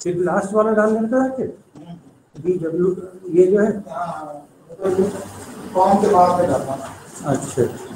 صرف لاسٹ والا ڈال دیتا ہے کہ؟ جی، بی ڈبلو یہ جو ہے اچھا اچھا۔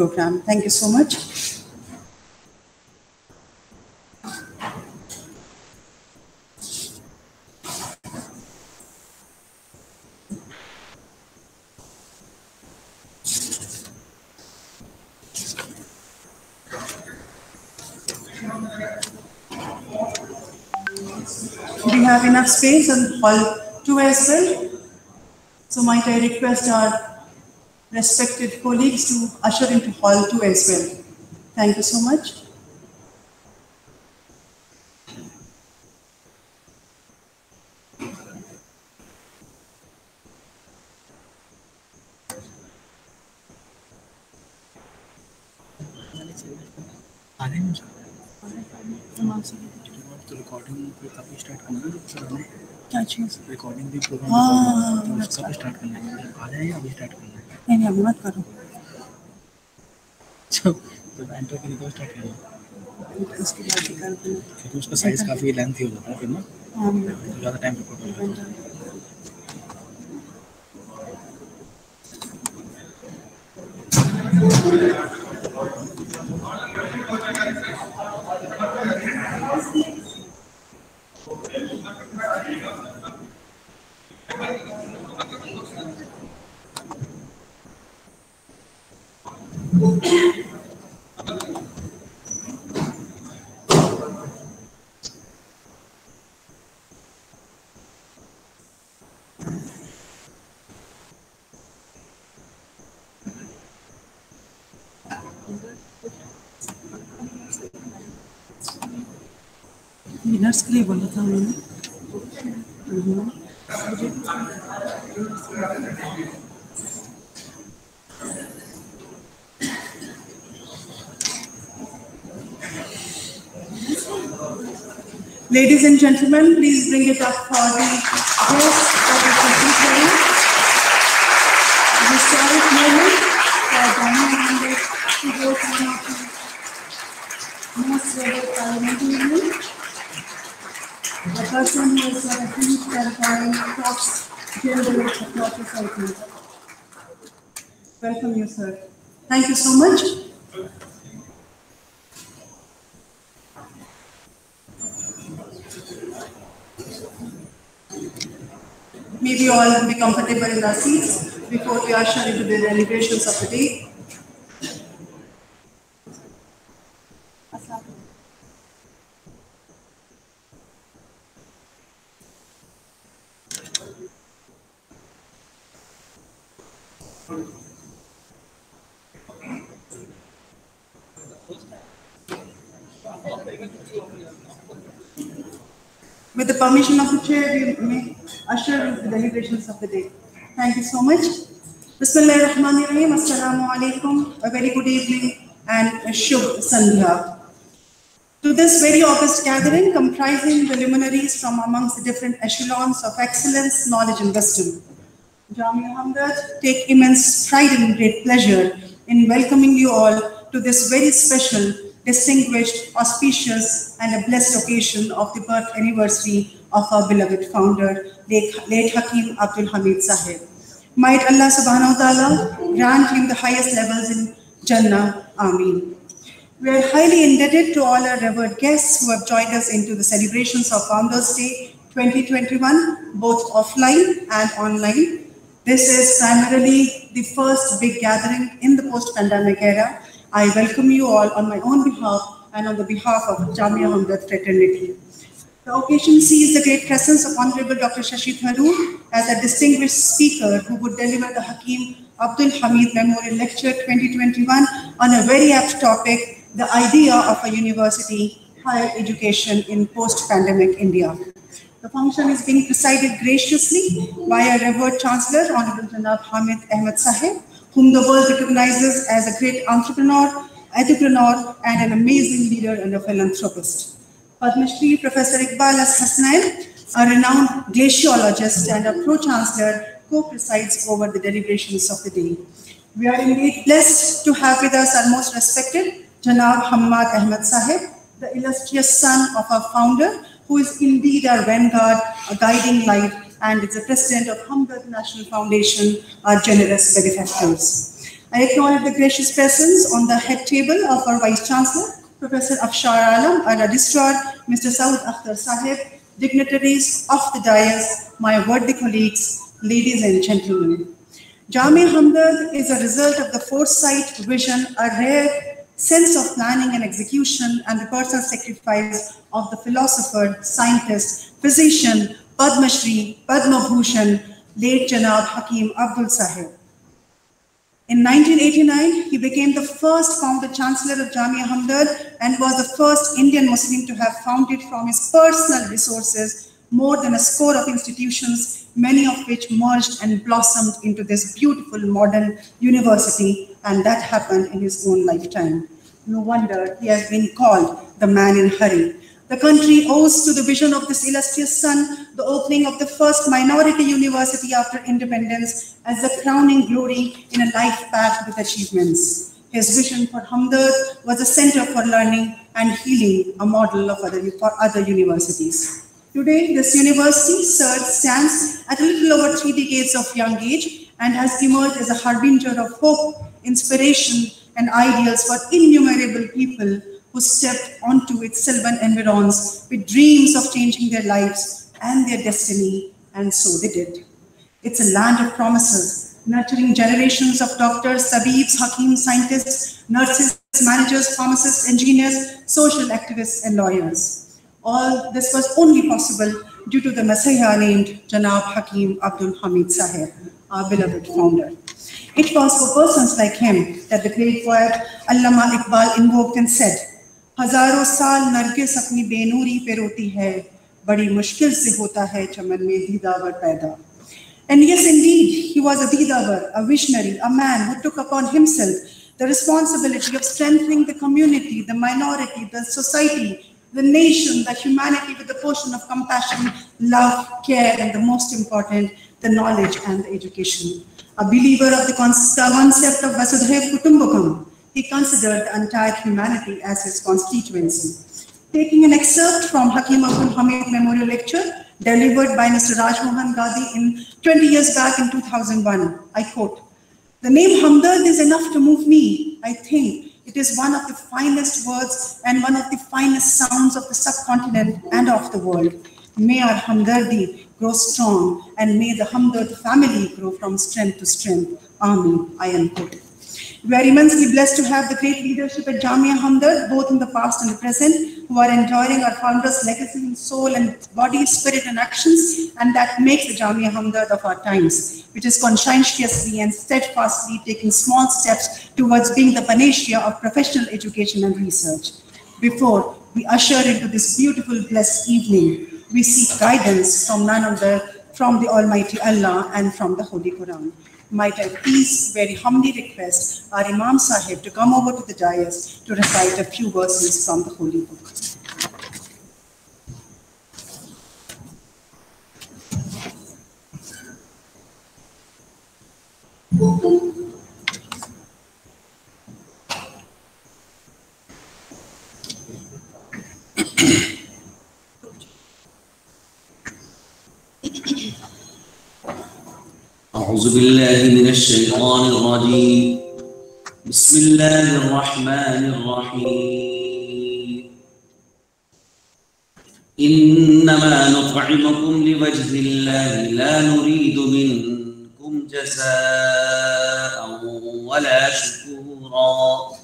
Program. Thank you so much. We have enough space in hall two as well. So might I request our respected colleagues to usher into hall two as well. Thank you so much. तो recording फिर कभी start करना है sir हमें क्या चीज recording भी programme हाँ, तो अच्छा। कब स्टार्ट करना है आ जाए या अभी स्टार्ट करना نہیں ابھی مت کرو اس کے بعد اس کا سائز کافی لینتھی ہو جاتا ہے پھر نا زیادہ ٹائم رکھو کے لیے بولا تھا انہوں نے Ladies and gentlemen, please bring it up for the host of the main please نہیں A huge territory across gender across society. Welcome you, sir. Thank you so much. May we all be comfortable in our seats before we usher into the deliberations of the day. Permission of the chair, we may usher the deliberations of the day. Thank you so much. Bismillah ar-Rahman ar-Rahim. Assalamu alaikum. A very good evening and a Shubh Sandhya. To this very august gathering comprising the luminaries from amongst the different echelons of excellence, knowledge and wisdom. Jamia Hamdard take immense pride and great pleasure in welcoming you all to this very special, distinguished, auspicious, and a blessed occasion of the birth anniversary of our beloved founder, late, Hakim Abdul Hamid Sahib. Might Allah subhanahu wa ta'ala grant him the highest levels in Jannah. Ameen. We are highly indebted to all our revered guests who have joined us into the celebrations of Founders Day 2021, both offline and online. This is primarily the first big gathering in the post-pandemic era. I welcome you all on my own behalf and on the behalf of Jamia Hamdard fraternity. The occasion sees the great presence of Honorable Dr. Shashi Tharoor as a distinguished speaker who would deliver the Hakim Abdul Hamid Memorial Lecture 2021 on a very apt topic, the idea of a university, higher education in post-pandemic India. The function is being presided graciously by our revered Chancellor, Honorable Janab Hamid Ahmed Sahib, whom the world recognizes as a great entrepreneur, entrepreneur, and an amazing leader and a philanthropist. Padma Shri Professor Iqbal S. Hasnain, a renowned glaciologist and a pro-chancellor, co-presides over the deliberations of the day. We are indeed blessed to have with us our most respected Janab Hamad Ahmed Sahib, the illustrious son of our founder, who is indeed our vanguard, a guiding light, and is the president of Hamdard National Foundation, our generous benefactors. I acknowledge the gracious presence on the head table of our Vice Chancellor, Professor Afshar Alam, our Registrar, Mr. Saud Akhtar Sahib, dignitaries of the dais, my worthy colleagues, ladies and gentlemen. Jamia Hamdard is a result of the foresight, vision, a rare sense of planning and execution, and the personal sacrifice of the philosopher, scientist, physician, Padma Shri, Padma Bhushan, late Janab Hakim Abdul Sahib. In 1989, he became the first founder chancellor of Jamia Hamdard and was the first Indian Muslim to have founded from his personal resources more than a score of institutions, many of which merged and blossomed into this beautiful modern university, and that happened in his own lifetime. No wonder he has been called the man in hurry. The country owes to the vision of this illustrious son the opening of the first minority university after independence as the crowning glory in a life packed with achievements. His vision for Hamdard was a center for learning and healing, a model of other, for other universities. Today, this university stands at a little over three decades of young age and has emerged as a harbinger of hope, inspiration, and ideals for innumerable people who stepped onto its sylvan environs with dreams of changing their lives and their destiny, and so they did. It's a land of promises, nurturing generations of doctors, tabibs, hakims, scientists, nurses, managers, pharmacists, engineers, social activists, and lawyers. All this was only possible due to the Messiah named Janab Hakim Abdul Hamid Sahib, our beloved founder. It was for persons like him that the great poet Allama Iqbal invoked and said, हजारों साल नरगिस अपनी बेनूरी पे रोती है बड़ी मुश्किल से होता है चमन में दीदावर पैदा And yes, indeed, he was a Didavar, a visionary, a man who took upon himself the responsibility of strengthening the community, the minority, the society, the nation, the humanity with a portion of compassion, love, care, and the most important, the knowledge and the education. A believer of the concept of Vasudhaiv Kutumbakam, he considered the entire humanity as his constituency. Taking an excerpt from Hakim Abdul Hamid Memorial Lecture delivered by Mr. Rajmohan Gandhi in 20 years back in 2001, I quote, the name Hamdard is enough to move me. I think it is one of the finest words and one of the finest sounds of the subcontinent and of the world. May our Hamdardi grow strong and may the Hamdard family grow from strength to strength. Amen. I am good. We are immensely blessed to have the great leadership at Jamia Hamdard, both in the past and the present, who are enjoying our founder's legacy in soul and body, spirit, and actions, and that makes the Jamia Hamdard of our times, which is conscientiously and steadfastly taking small steps towards being the panacea of professional education and research. Before we usher into this beautiful, blessed evening, we seek guidance from none other, from the Almighty Allah and from the Holy Quran might I please very humbly request our Imam Sahib to come over to the dais to recite a few verses from the Holy Book. أعوذ بالله من الشيطان الرجيم. بسم الله الرحمن الرحيم. إنما نطعمكم لوجه الله لا نريد منكم جزاء ولا شكورا.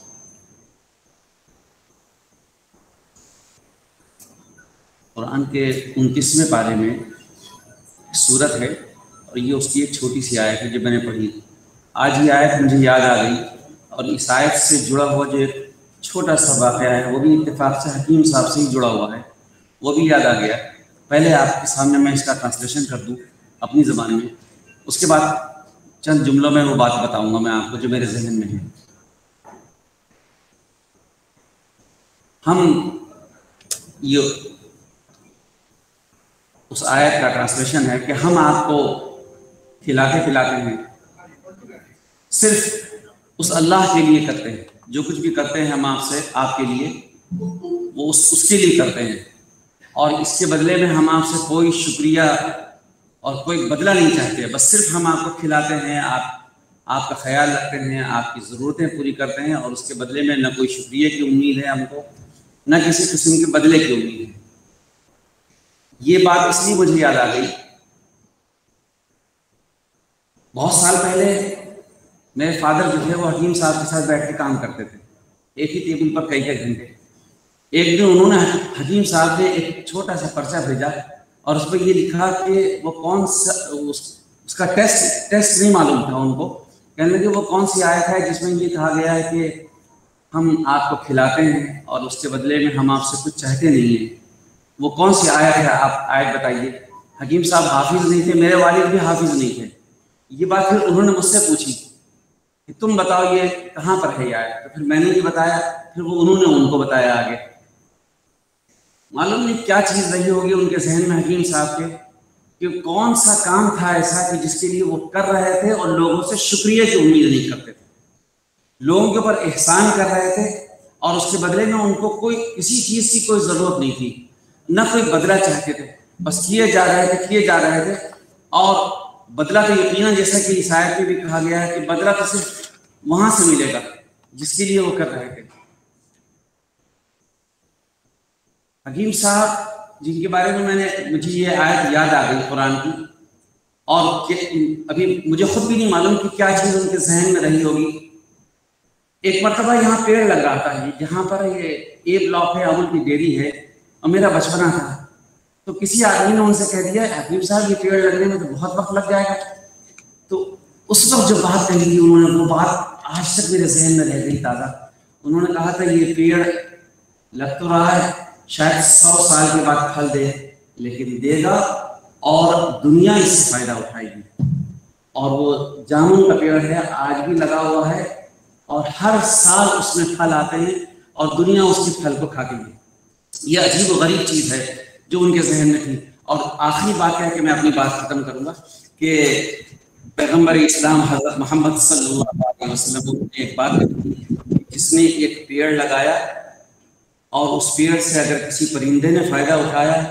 اور یہ اس کی ایک چھوٹی سی آیت ہے جو میں نے پڑھی۔ آج یہ آیت مجھے یاد آ گئی اور اس آیت سے جڑا ہوا جو ایک چھوٹا سا واقعہ ہے، وہ بھی اتفاق سے حکیم صاحب سے ہی جڑا ہوا ہے، وہ بھی یاد آ گیا۔ پہلے آپ کے سامنے میں اس کا ٹرانسلیشن کر دوں اپنی زبان میں۔ اس کے بعد چند جملوں میں وہ بات بتاؤں گا میں آپ کو جو میرے ذہن میں ہے۔ ہم یہ اس آیت کا ٹرانسلیشن ہے کہ ہم آپ کو کھلاتے پلاتے ہیں۔ صرف اس اللہ کے لیے کرتے ہیں۔ جو کچھ بھی کرتے ہیں ہم آپ سے آپ کے لیے وہ اس, اس کے لیے کرتے ہیں۔ اور اس کے بدلے میں ہم آپ سے کوئی شکریہ اور کوئی بدلہ نہیں چاہتے۔ بس صرف ہم آپ کو کھلاتے ہیں آپ آپ کا خیال رکھتے ہیں آپ کی ضرورتیں پوری کرتے ہیں اور اس کے بدلے میں نہ کوئی شکریہ کی امید ہے ہم کو نہ کسی قسم کے بدلے کی امید ہے۔ یہ بات اس لیے مجھے یاد آ گئی بہت سال پہلے میرے فادر جو تھے وہ حکیم صاحب کے ساتھ بیٹھ کے کام کرتے تھے۔ ایک ہی ٹیبل پر کئی کئی گھنٹے۔ ایک دن انہوں نے حکیم صاحب نے ایک چھوٹا سا پرچہ بھیجا اور اس پہ یہ لکھا کہ وہ کون سا اس کا ٹیسٹ ٹیسٹ نہیں معلوم تھا ان کو۔ کہنے لگے وہ کون سی آیت ہے جس میں یہ کہا گیا ہے کہ ہم آپ کو کھلاتے ہیں اور اس کے بدلے میں ہم آپ سے کچھ چاہتے نہیں ہیں۔ وہ کون سی آیت ہے؟ آپ آیت بتائیے۔ حکیم صاحب حافظ نہیں تھے، میرے والد بھی حافظ نہیں تھے۔ یہ بات پھر انہوں نے مجھ سے پوچھی کہ تم بتاؤ یہ کہاں پر ہے یہ تو پھر میں نے یہ بتایا، پھر وہ انہوں نے ان کو بتایا آگے۔ معلوم نہیں کیا چیز رہی ہوگی ان کے ذہن میں حکیم صاحب کے کہ کون سا کام تھا ایسا کہ جس کے لیے وہ کر رہے تھے اور لوگوں سے شکریہ کی امید نہیں کرتے تھے۔ لوگوں کے اوپر احسان کر رہے تھے اور اس کے بدلے میں ان کو کوئی کسی چیز کی کوئی ضرورت نہیں تھی، نہ کوئی بدلہ چاہتے تھے۔ بس کیے جا رہے تھے، کیے جا رہے تھے اور بدلہ تو یقیناً جیسا کہ اس آیت میں بھی کہا گیا ہے کہ بدلہ تو صرف وہاں سے ملے گا، جس کے لیے وہ کر رہے تھے۔ حکیم صاحب، جن کے بارے میں میں نے، مجھے یہ آیت یاد آ گئی قرآن کی۔ اور ابھی مجھے خود بھی نہیں معلوم کہ کیا چیز ان کے ذہن میں رہی ہوگی۔ ایک مرتبہ یہاں پیڑ لگ رہا تھا جہاں پر یہ اے بلاک ہے امول کی ڈیری ہے۔ اور میرا بچپنا تھا۔ تو کسی آدمی نے ان سے کہہ دیا، حبیب صاحب، یہ پیڑ لگنے میں تو بہت وقت لگ جائے گا۔ تو اس وقت جو بات کہی تھی انہوں نے وہ بات آج تک میرے ذہن میں رہ گئی تازہ۔ انہوں نے کہا تھا، یہ پیڑ لگ تو رہا ہے، شاید سو سال کے بعد پھل دے، لیکن دے گا اور دنیا اس سے فائدہ اٹھائے گی۔ اور وہ جامن کا پیڑ ہے، آج بھی لگا ہوا ہے اور ہر سال اس میں پھل آتے ہیں اور دنیا اس کے پھل کو کھاتی ہے یہ عجیب و غریب چیز ہے۔ جو ان کے ذہن میں تھی۔ اور آخری بات ہے کہ میں اپنی بات ختم کروں گا کہ پیغمبر اسلام حضرت محمد صلی اللہ علیہ وسلم نے ایک بات کی جس نے ایک پیڑ لگایا اور اس پیڑ سے اگر کسی پرندے نے فائدہ اٹھایا،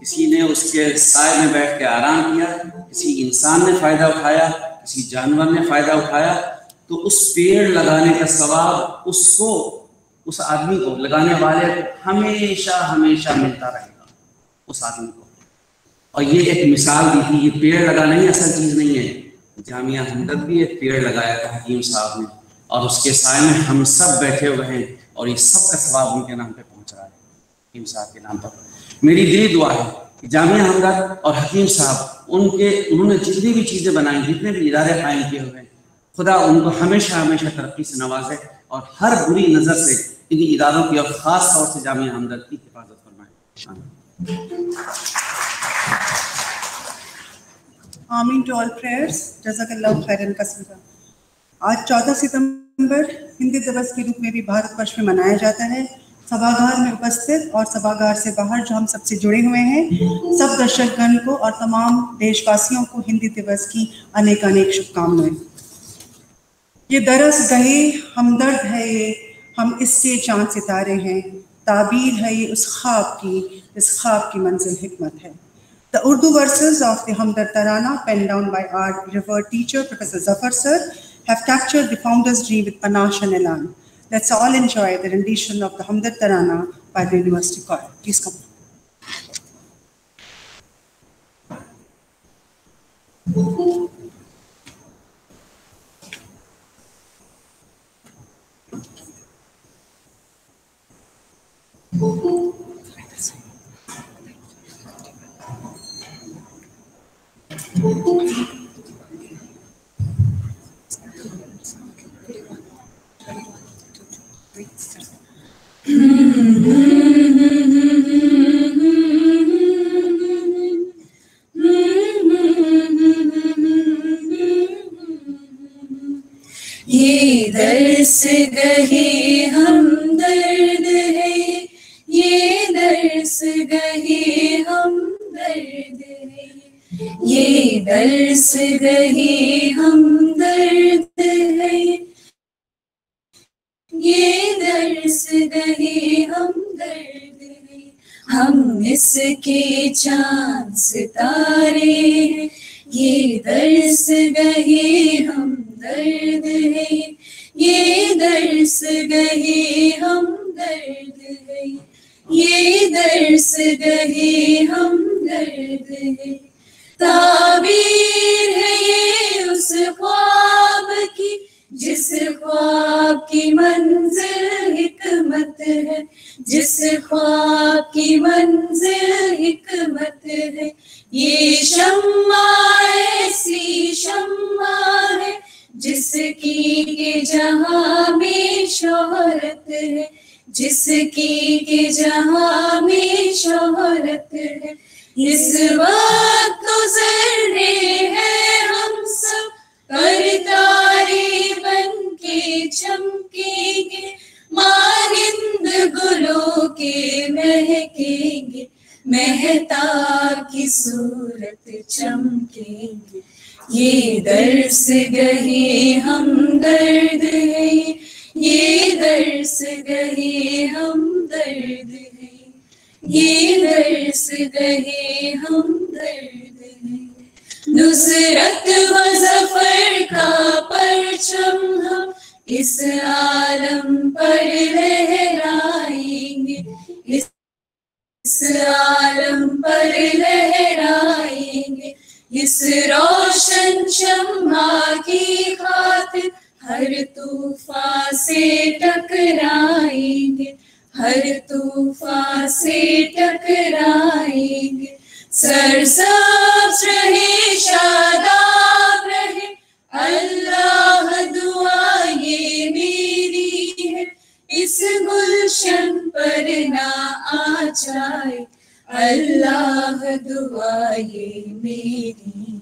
کسی نے اس کے سائے میں بیٹھ کے آرام کیا، کسی انسان نے فائدہ اٹھایا، کسی جانور نے فائدہ اٹھایا، تو اس پیڑ لگانے کا ثواب اس کو، اس آدمی کو لگانے والے ہمیشہ ہمیشہ ملتا رہے اس آدمی کو۔ اور یہ ایک مثال دی تھی یہ پیڑ لگانا ہی اصل چیز نہیں ہے۔ جامعہ ہمدرد بھی ایک پیڑ لگایا تھا حکیم صاحب نے۔ اور اس کے سائے میں ہم سب بیٹھے ہوئے ہیں اور یہ سب کا ثواب ان کے نام پہ پہنچ رہا ہے۔ حکیم صاحب کے نام پر۔ میری دلی دعا ہے کہ جامعہ ہمدرد اور حکیم صاحب ان کے، انہوں نے جتنی بھی چیزیں بنائی، جتنے بھی ادارے قائم کیے ہوئے ہیں، خدا ان کو ہمیشہ ہمیشہ ترقی سے نوازے اور ہر بری نظر سے ان اداروں کی اور خاص طور سے جامعہ ہمدرد کی حفاظت فرمائے۔ آمین ٹو آل پریئرس جزاک اللہ خیرن کا آج چودہ ستمبر ہندی دبس کے روپ میں بھی بھارت ورش میں منایا جاتا ہے۔ سباگار میں اپستھت اور سباگار سے باہر جو ہم سب سے جڑے ہوئے ہیں، سب درشک گن کو اور تمام دیش واسیوں کو ہندی دوس کی انیک انیک شبھکامنائیں یہ درس گہے ہمدرد ہے، یہ ہم اس سے چاند ستارے ہیں۔ تعبیر ہے یہ اس خواب کی اس خواب کی منزل حکمت ہے۔ The Urdu verses of the Hamdard tarana pen down by our revered teacher professor Zafar sir have capture the founders dream with panache and elan let's all enjoy the rendition of the Hamdard tarana by the university college please come Thank you. کے چاند ستارے، یہ درس گئے ہم درد ہے۔ یہ درس گئے ہم درد ہے۔ یہ درس گئے ہم درد ہے۔ تعبیر ہے یہ اس خواب کی۔ جس خواب کی منزل حکمت ہے، جس خواب کی منزل حکمت ہے۔ یہ شمع ایسی شمع ہے، جس کی کے جہاں میں شہرت ہے۔ جس کی کے جہاں میں شہرت ہے۔ اس وقت گزر رہے ہیں ہم سب۔ پر تارے بن کے چمکیں گے مانند گلوں کے مہکیں گے مہتا کی صورت چمکیں گے یہ درس گہے ہم درد ہے یہ درس گہے ہم درد ہے یہ درس گہے ہم درد نصرت و ظفر کا پرچم ہم اس عالم پر لہرائیں گے۔ اس عالم پر لہرائیں گے۔ اس روشن شمع کی خاطر ہر طوفان سے ٹکرائیں گے۔ ہر طوفان سے ٹکرائیں گے۔ سرسبز رہے، شاداب رہے۔ اللہ دعا یہ میری ہے، اس گلشن پر نہ آ جائے۔ اللہ دعا یہ میری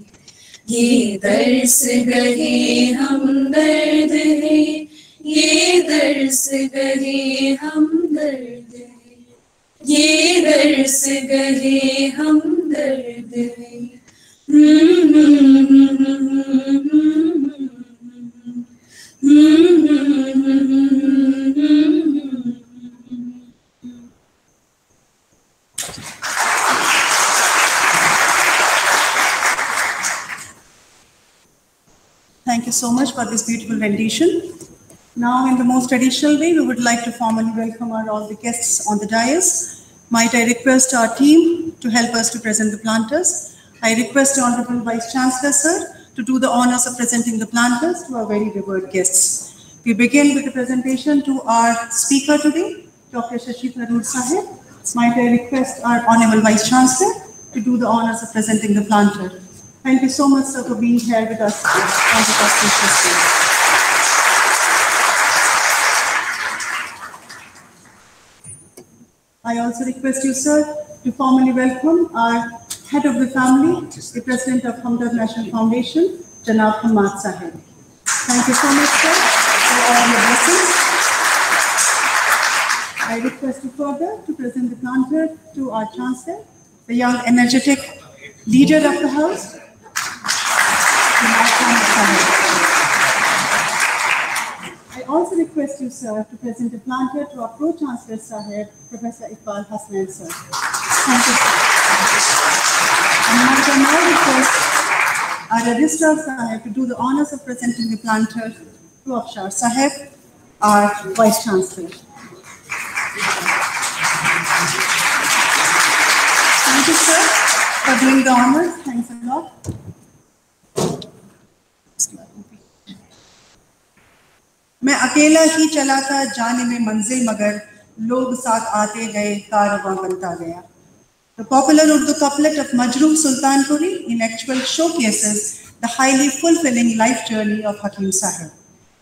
یہ درس گہے ہم درد ہے۔ یہ درس گہے ہم درد ये दर्स गहे हम दर्द है Thank you so much for this beautiful rendition. Now, in the most traditional way, we would like to formally welcome our, all the guests on the dais. Might I request our team to help us to present the planters. I request the Honorable Vice Chancellor, sir, to do the honors of presenting the planters to our very revered guests. We begin with the presentation to our speaker today, Dr. Shashi Tharoor Sahib. Might I request our Honorable Vice Chancellor to do the honors of presenting the planter. Thank you so much, sir, for being here with us I also request you, sir, to formally welcome our head of the family, the president of Hamdard National Foundation, Janab Hamad Sahib. Thank you so much, sir, for all your blessings. I request you further to present the planter to our chancellor, the young, energetic leader of the house, Janab Hamad Sahib. I also request you, sir, to present the planter to our Pro-Chancellor Sahib, Professor Iqbal Hasnain, sir. Thank you, sir. And I now request our Registrar Sahib to do the honors of presenting the planter to Afshar Sahib, our Vice Chancellor. Thank you, sir, for doing the honors. Thanks a lot. मैं अकेला ही चला था जाने में मंजिल मगर लोग साथ आते गए कारवा बनता गया The popular Urdu couplet of Majrooh Sultanpuri in actual showcases the highly fulfilling life journey of Hakim Sahib.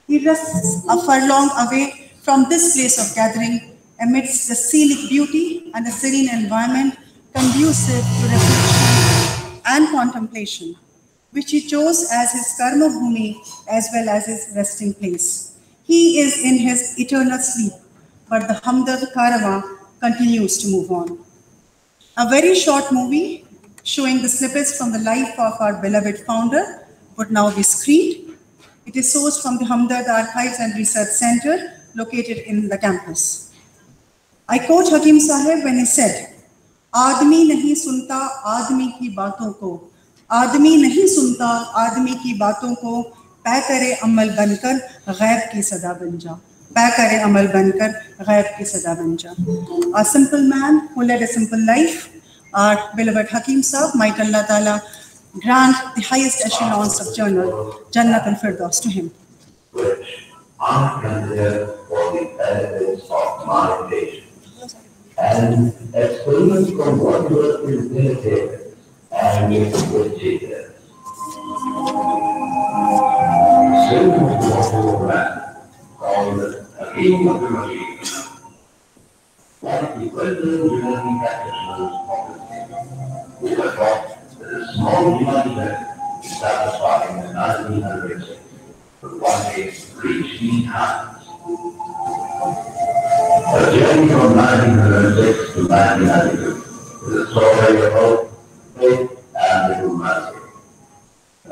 He rests a furlong away from this place of gathering amidst the scenic beauty and a serene environment conducive to reflection and contemplation, which he chose as his karma bhumi as well as his resting place. He is in his eternal sleep, but the Hamdard Caravan continues to move on. A very short movie showing the snippets from the life of our beloved founder would now be screened. It is sourced from the Hamdard Archives and Research Center located in the campus. I quote Hakim Sahib when he said, आदमी नहीं सुनता आदमी की बातों को आदमी नहीं सुनता आदमी की बातों को پے کرے عمل بن کر غیب کی صدا بن جا۔ پے کرے عمل بن کر غیب کی صدا بن جا۔ A simple man who led a simple life our beloved Hakim Sahib might Allah Ta'ala grant the highest echelons of general Jannat al-Firdaus to ہم And experiments from what you are presented and it Jesus. Soon we walk to a man called a king of the machine. Like the president United practitioners of the king, who had thought that a small humanity satisfying the 1906 but one day reach these heights. Journey from 1906 to 1992 is a story of hope, faith, and.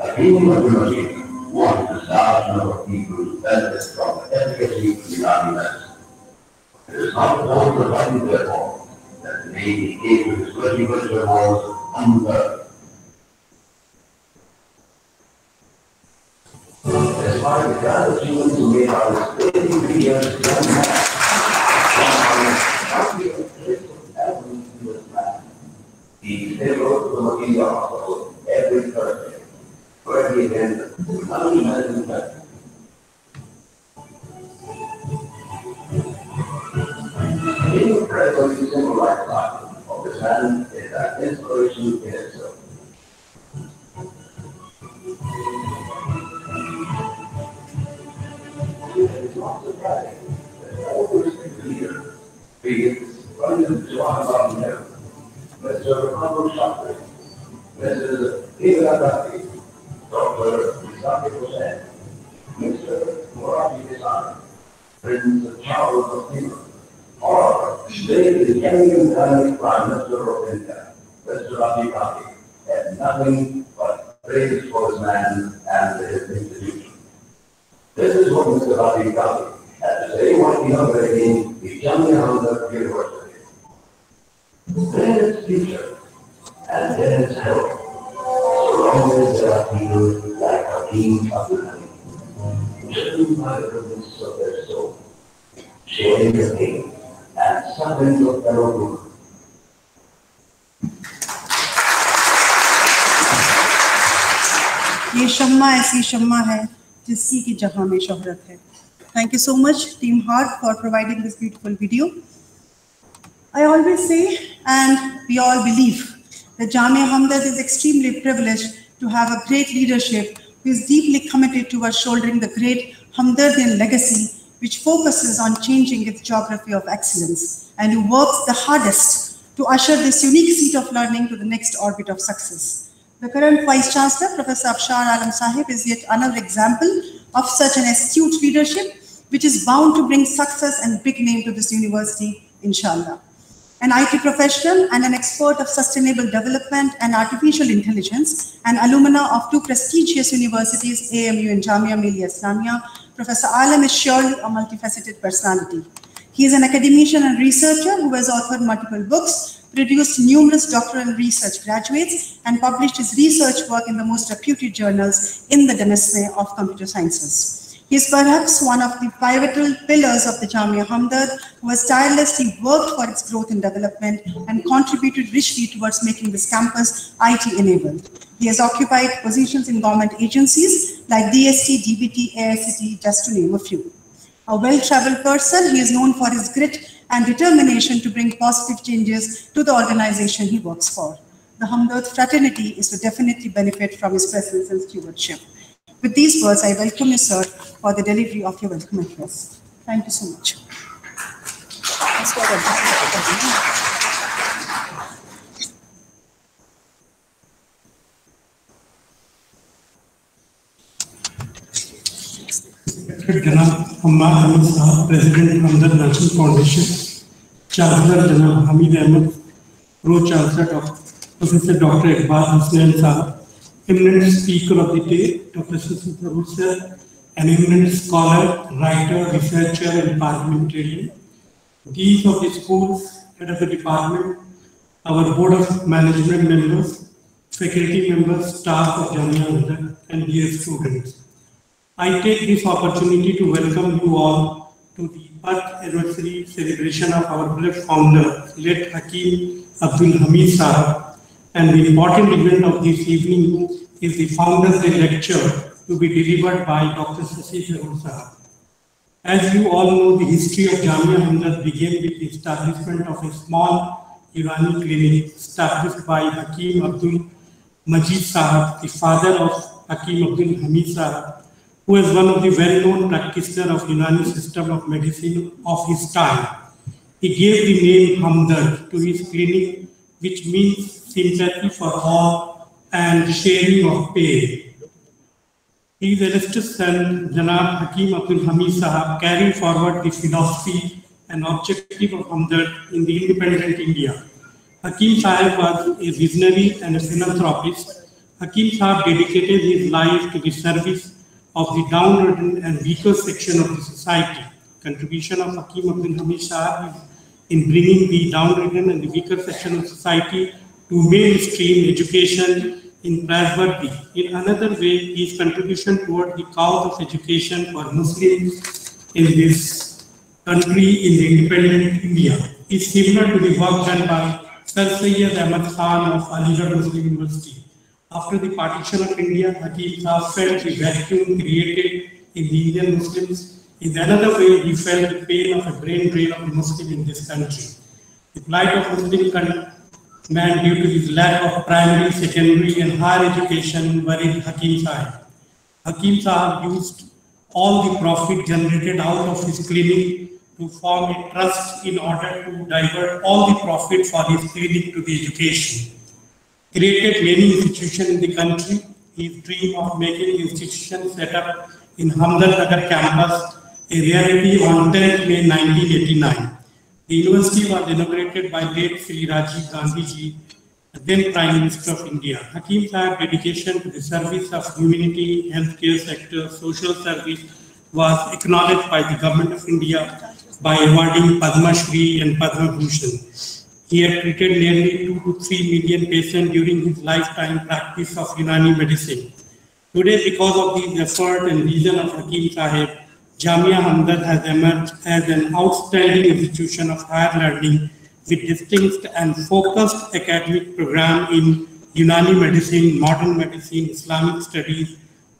A the machine wants a large number of people to benefit from the efficacy of the army medicine. It is not all provided therefore that the Navy gave its 21st awards unheard. As far as the other students who made our thirty years young man. The federal committee also every Thursday, where he management. Being present lifestyle of the man is an inspiration in itself. It's not surprising that all those leaders, be it President Jawaharlal Nehru, Mr. Ramon Shakri, Mrs. Indira Hussain, Mr. Morarji Desai, Prince Charles of England, or today the young and Prime Minister of India, Mr. Rajiv had nothing but praise for his man and his institution. This is what Mr. Rajiv Gandhi had to say when he inaugurated the University. Its future, and its health, یہ شمع ایسی شمع ہے جس کی جہاں میں شہرت ہے۔ Thank you so much team Heart for providing this beautiful video I always say and we all believe that Jamia Hamdard is extremely privileged to have a great leadership who is deeply committed towards shouldering the great Hamdardian legacy, which focuses on changing its geography of excellence and who works the hardest to usher this unique seat of learning to the next orbit of success. The current Vice Chancellor, Professor Afshar Alam Sahib, is yet another example of such an astute leadership, which is bound to bring success and big name to this university, inshallah. An IT professional and an expert of sustainable development and artificial intelligence, and alumna of two prestigious universities, AMU and Jamia Millia Islamia, Professor Alam is surely a multifaceted personality. He is an academician and researcher who has authored multiple books, produced numerous doctoral research graduates, and published his research work in the most reputed journals in the domain of computer sciences. He is perhaps one of the pivotal pillars of the Jamia Hamdard, who has tirelessly worked for its growth and development and contributed richly towards making this campus IT enabled. He has occupied positions in government agencies like DST, DBT, AICTE, just to name a few. A well-traveled person, he is known for his grit and determination to bring positive changes to the organization he works for. The Hamdard fraternity is to definitely benefit from his presence and stewardship. With these words, I welcome you, sir, for the delivery of your welcome address. Thank you so much. Janaab Ammar Hamid Sahab, President Hamdard National Foundation, Chancellor Janaab Hamid Ahmed, Pro-Chancellor Professor Dr. Iqbal Hussain Sahab, eminent speaker of the day, Dr an eminent scholar writer researcher and parliamentarian deans of the schools head of the department our board of management members faculty members staff of Jamia and dear students I take this opportunity to welcome you all to the birth anniversary celebration of our beloved founder, late Hakim Abdul Hamid Sahab. And the important event of this evening is the Founders Day lecture to be delivered by Dr. Sasi Tharoor Sahab. As you all know, the history of Jamia Hamdard began with the establishment of a small Unani clinic established by Hakim Abdul Majid Sahab, the father of Hakim Abdul Hamid Sahab, who was one of the well-known practitioners of Unani system of medicine of his time. He gave the name Hamdard to his clinic, which means sympathy for all and sharing of pain. His illustrious son, Janab Hakim Abdul Hamid Sahab, carried forward the philosophy and objective of Hamdard in the independent India. Hakim Sahib was a visionary and a philanthropist. Hakim Sahib dedicated his life to the service of the downtrodden and weaker section of the society. Contribution of Hakim Abdul Hamid is in bringing the downtrodden and the weaker section of society to mainstream education in praiseworthy. In another way, his contribution toward the cause of education for Muslims in this country in the independent India is similar to the work done by Sir Syed Ahmad Khan of Aligarh Muslim University. After the partition of India, Hakim Shah felt the vacuum created in the Indian Muslims. In another way, he felt the pain of a brain drain of the Muslim in this country. The plight of Muslim country man due to his lack of primary, secondary, and higher education worried Hakim Sahib. Hakim Sahib used all the profit generated out of his clinic to form a trust in order to divert all the profit for his clinic to the education. Created many institutions in the country. His dream of making institutions set up in Hamdard Nagar campus a reality on 10th May 1989. The university was inaugurated by late Sri Rajiv Gandhi ji, then Prime Minister of India. Hakim Sahib's dedication to the service of humanity, healthcare sector, social service was acknowledged by the Government of India by awarding Padma Shri and Padma Bhushan. He had treated nearly 2 to 3 million patients during his lifetime practice of Unani medicine. Today, because of the effort and vision of Hakim Sahib, Jamia Hamdard has emerged as an outstanding institution of higher learning with distinct and focused academic program in Unani medicine, modern medicine, Islamic studies,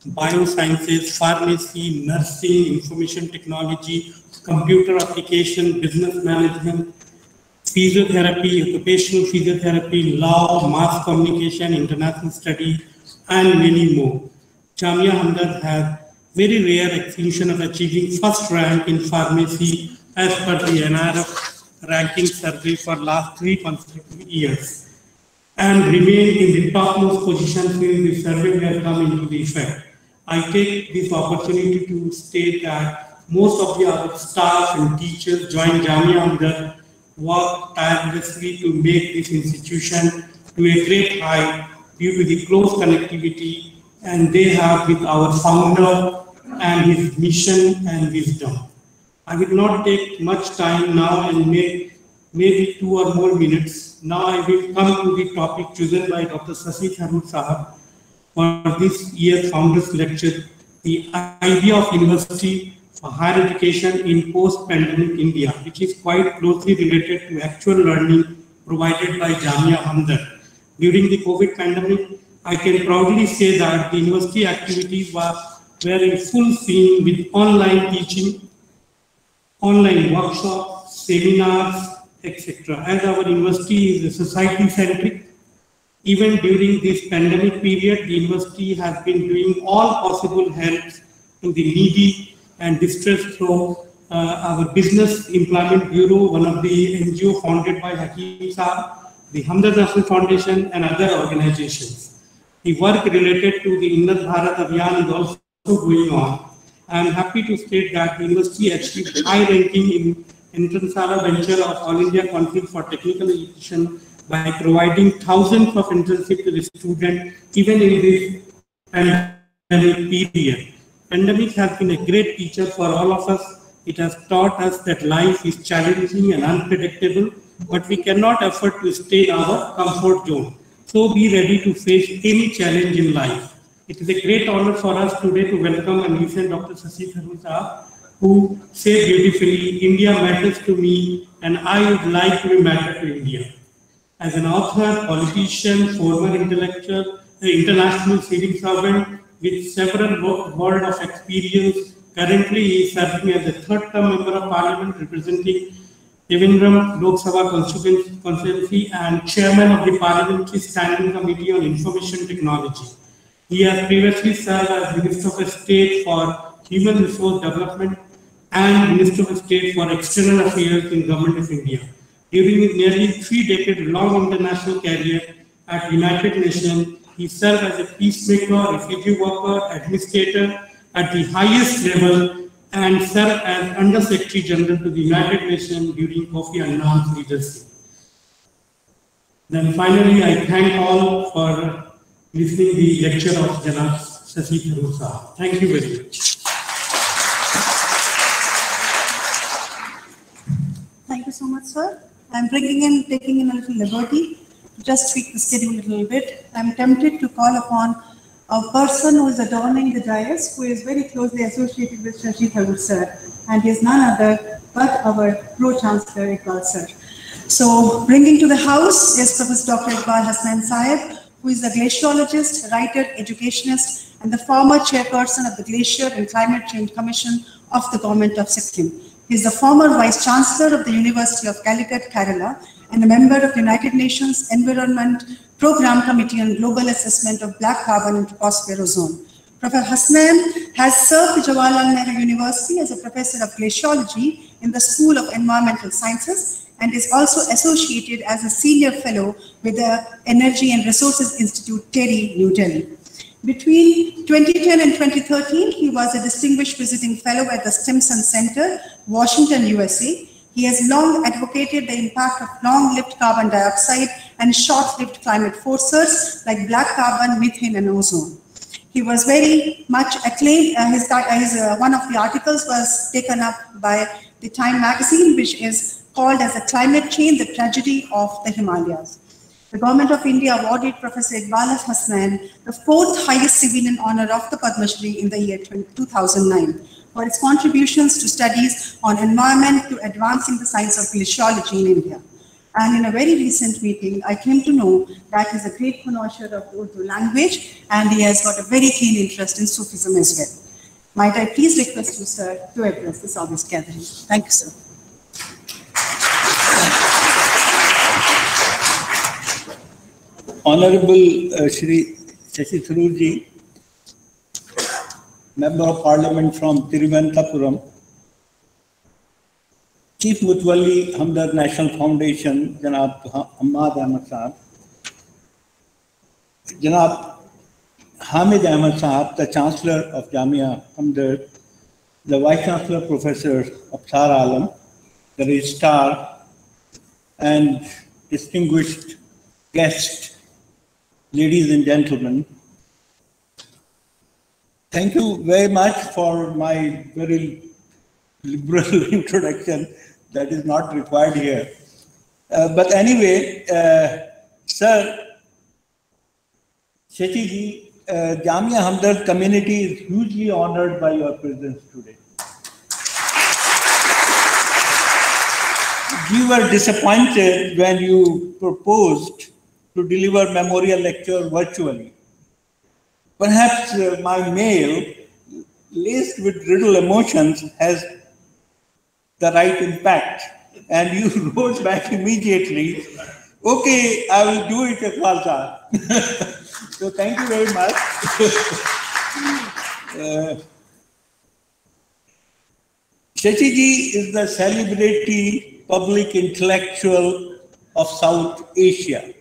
biosciences, pharmacy, nursing, information technology, computer application, business management, physiotherapy, occupational physiotherapy, law, mass communication, international studies, and many more. Jamia Hamdard has very rare extinction of achieving first rank in pharmacy as per the NIRF ranking survey for last three consecutive years and remain in the topmost position since the survey has come into effect. I take this opportunity to state that most of the staff and teachers joined Jamia Hamdard work tirelessly to make this institution to a great height due to the close connectivity and they have with our founder and his mission and wisdom. I will not take much time now and may, maybe two or more minutes. Now I will come to the topic chosen by Dr. Sasi Tharoor Sahab for this year's Founders Lecture, the idea of university for higher education in post-pandemic India, which is quite closely related to actual learning provided by Jamia Hamdard. During the COVID pandemic, I can proudly say that the university activities were, were in full swing with online teaching, online workshops, seminars, etc. As our university is a society-centric, even during this pandemic period, the university has been doing all possible help to the needy and distressed through uh, our Business Employment Bureau, one of the NGO founded by Hakim Saab, the Hamdard National Foundation, and other organizations. The work related to the Unnat Bharat Abhiyan is also going on. I am happy to state that the university achieved high ranking in Internshala venture of All India Council for Technical Education by providing thousands of internships to the student even in this pandemic period. Pandemic has been a great teacher for all of us. It has taught us that life is challenging and unpredictable, but we cannot afford to stay in our comfort zone. So be ready to face any challenge in life. It is a great honor for us today to welcome and listen Dr. Sasi Tharoor who said beautifully, India matters to me and I would like to matter to India. As an author, politician, former intellectual, uh, international civil servant with several wo- world of experience, currently he is serving as a third term member of parliament representing Trivandrum Lok Sabha constituency and chairman of the Parliamentary Standing Committee on Information Technology. He has previously served as Minister of State for Human Resource Development and Minister of State for External Affairs in Government of India. During his nearly three decade long international career at United Nations, he served as a peacemaker, refugee worker, administrator at the highest level and served as Under Secretary General to the United Nations during Kofi Annan's leadership. Then finally, I thank all for listening the lecture of Janab Sasi Tharoor Thank you very much. Thank you so much, sir. I'm bringing in, taking in a little liberty, just tweak the schedule a little bit. I'm tempted to call upon a person who is adorning the dais, who is very closely associated with Shashi Tharoor, sir, and he is none other but our Pro-Chancellor Iqbal, sir. So bringing to the house is Professor Dr. Iqbal Hassan Saib, who is a glaciologist, writer, educationist, and the former chairperson of the Glacier and Climate Change Commission of the Government of Sikkim. He is the former Vice Chancellor of the University of Calicut, Kerala, and a member of the United Nations Environment Program Committee on Global Assessment of Black Carbon in Troposphere Ozone. Professor Hasnain has served Jawaharlal Nehru University as a professor of glaciology in the School of Environmental Sciences and is also associated as a senior fellow with the Energy and Resources Institute, TERI, New Delhi. Between 2010 and 2013, he was a distinguished visiting fellow at the Stimson Center, Washington, USA. He has long advocated the impact of long-lived carbon dioxide and short-lived climate forcers like black carbon, methane, and ozone. He was very much acclaimed. Uh, his, his uh, one of the articles was taken up by the Time magazine, which is called as the climate change, the tragedy of the Himalayas. The government of India awarded Professor Iqbal Hasnain the fourth highest civilian honor of the Padma Shri in the year 2009 for his contributions to studies on environment to advancing the science of glaciology in India. And in a very recent meeting, I came to know that he's a great connoisseur of Urdu language and he has got a very keen interest in Sufism as well. Might I please request you, sir, to address this august gathering? Thank you, sir. Honorable uh, Shri Shashi Tharoor Member of Parliament from Thiruvananthapuram, Chief Mutwalli Hamdard National Foundation, Janab Ahmad Ahmad Sahab, Janab Hamid Ahmad the Chancellor of Jamia Hamdard, the Vice Chancellor Professor Afshar Alam, the Registrar, and distinguished guests, ladies and gentlemen, thank you very much for my very liberal introduction that is not required here. Uh, but anyway, uh, sir, Shashi ji, uh, Jamia Hamdard community is hugely honored by your presence today. We were disappointed when you proposed to deliver memorial lecture virtually. Perhaps uh, my mail, laced with riddle emotions, has the right impact. And you wrote back immediately, okay, I will do it, Iqbal sir. so thank you very much. uh, is the celebrity public intellectual of South Asia,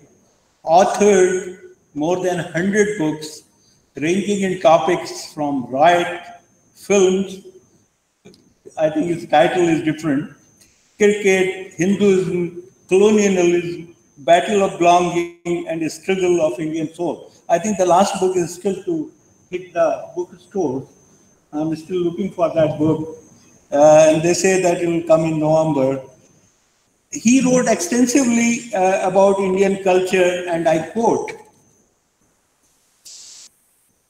authored more than 100 books ranging in topics from riot, films, I think his title is different, cricket, Hinduism, colonialism, battle of belonging, and the struggle of Indian soul. I think the last book is still to hit the bookstore. I'm still looking for that book. Uh, and they say that it will come in November. He wrote extensively uh, about Indian culture, and I quote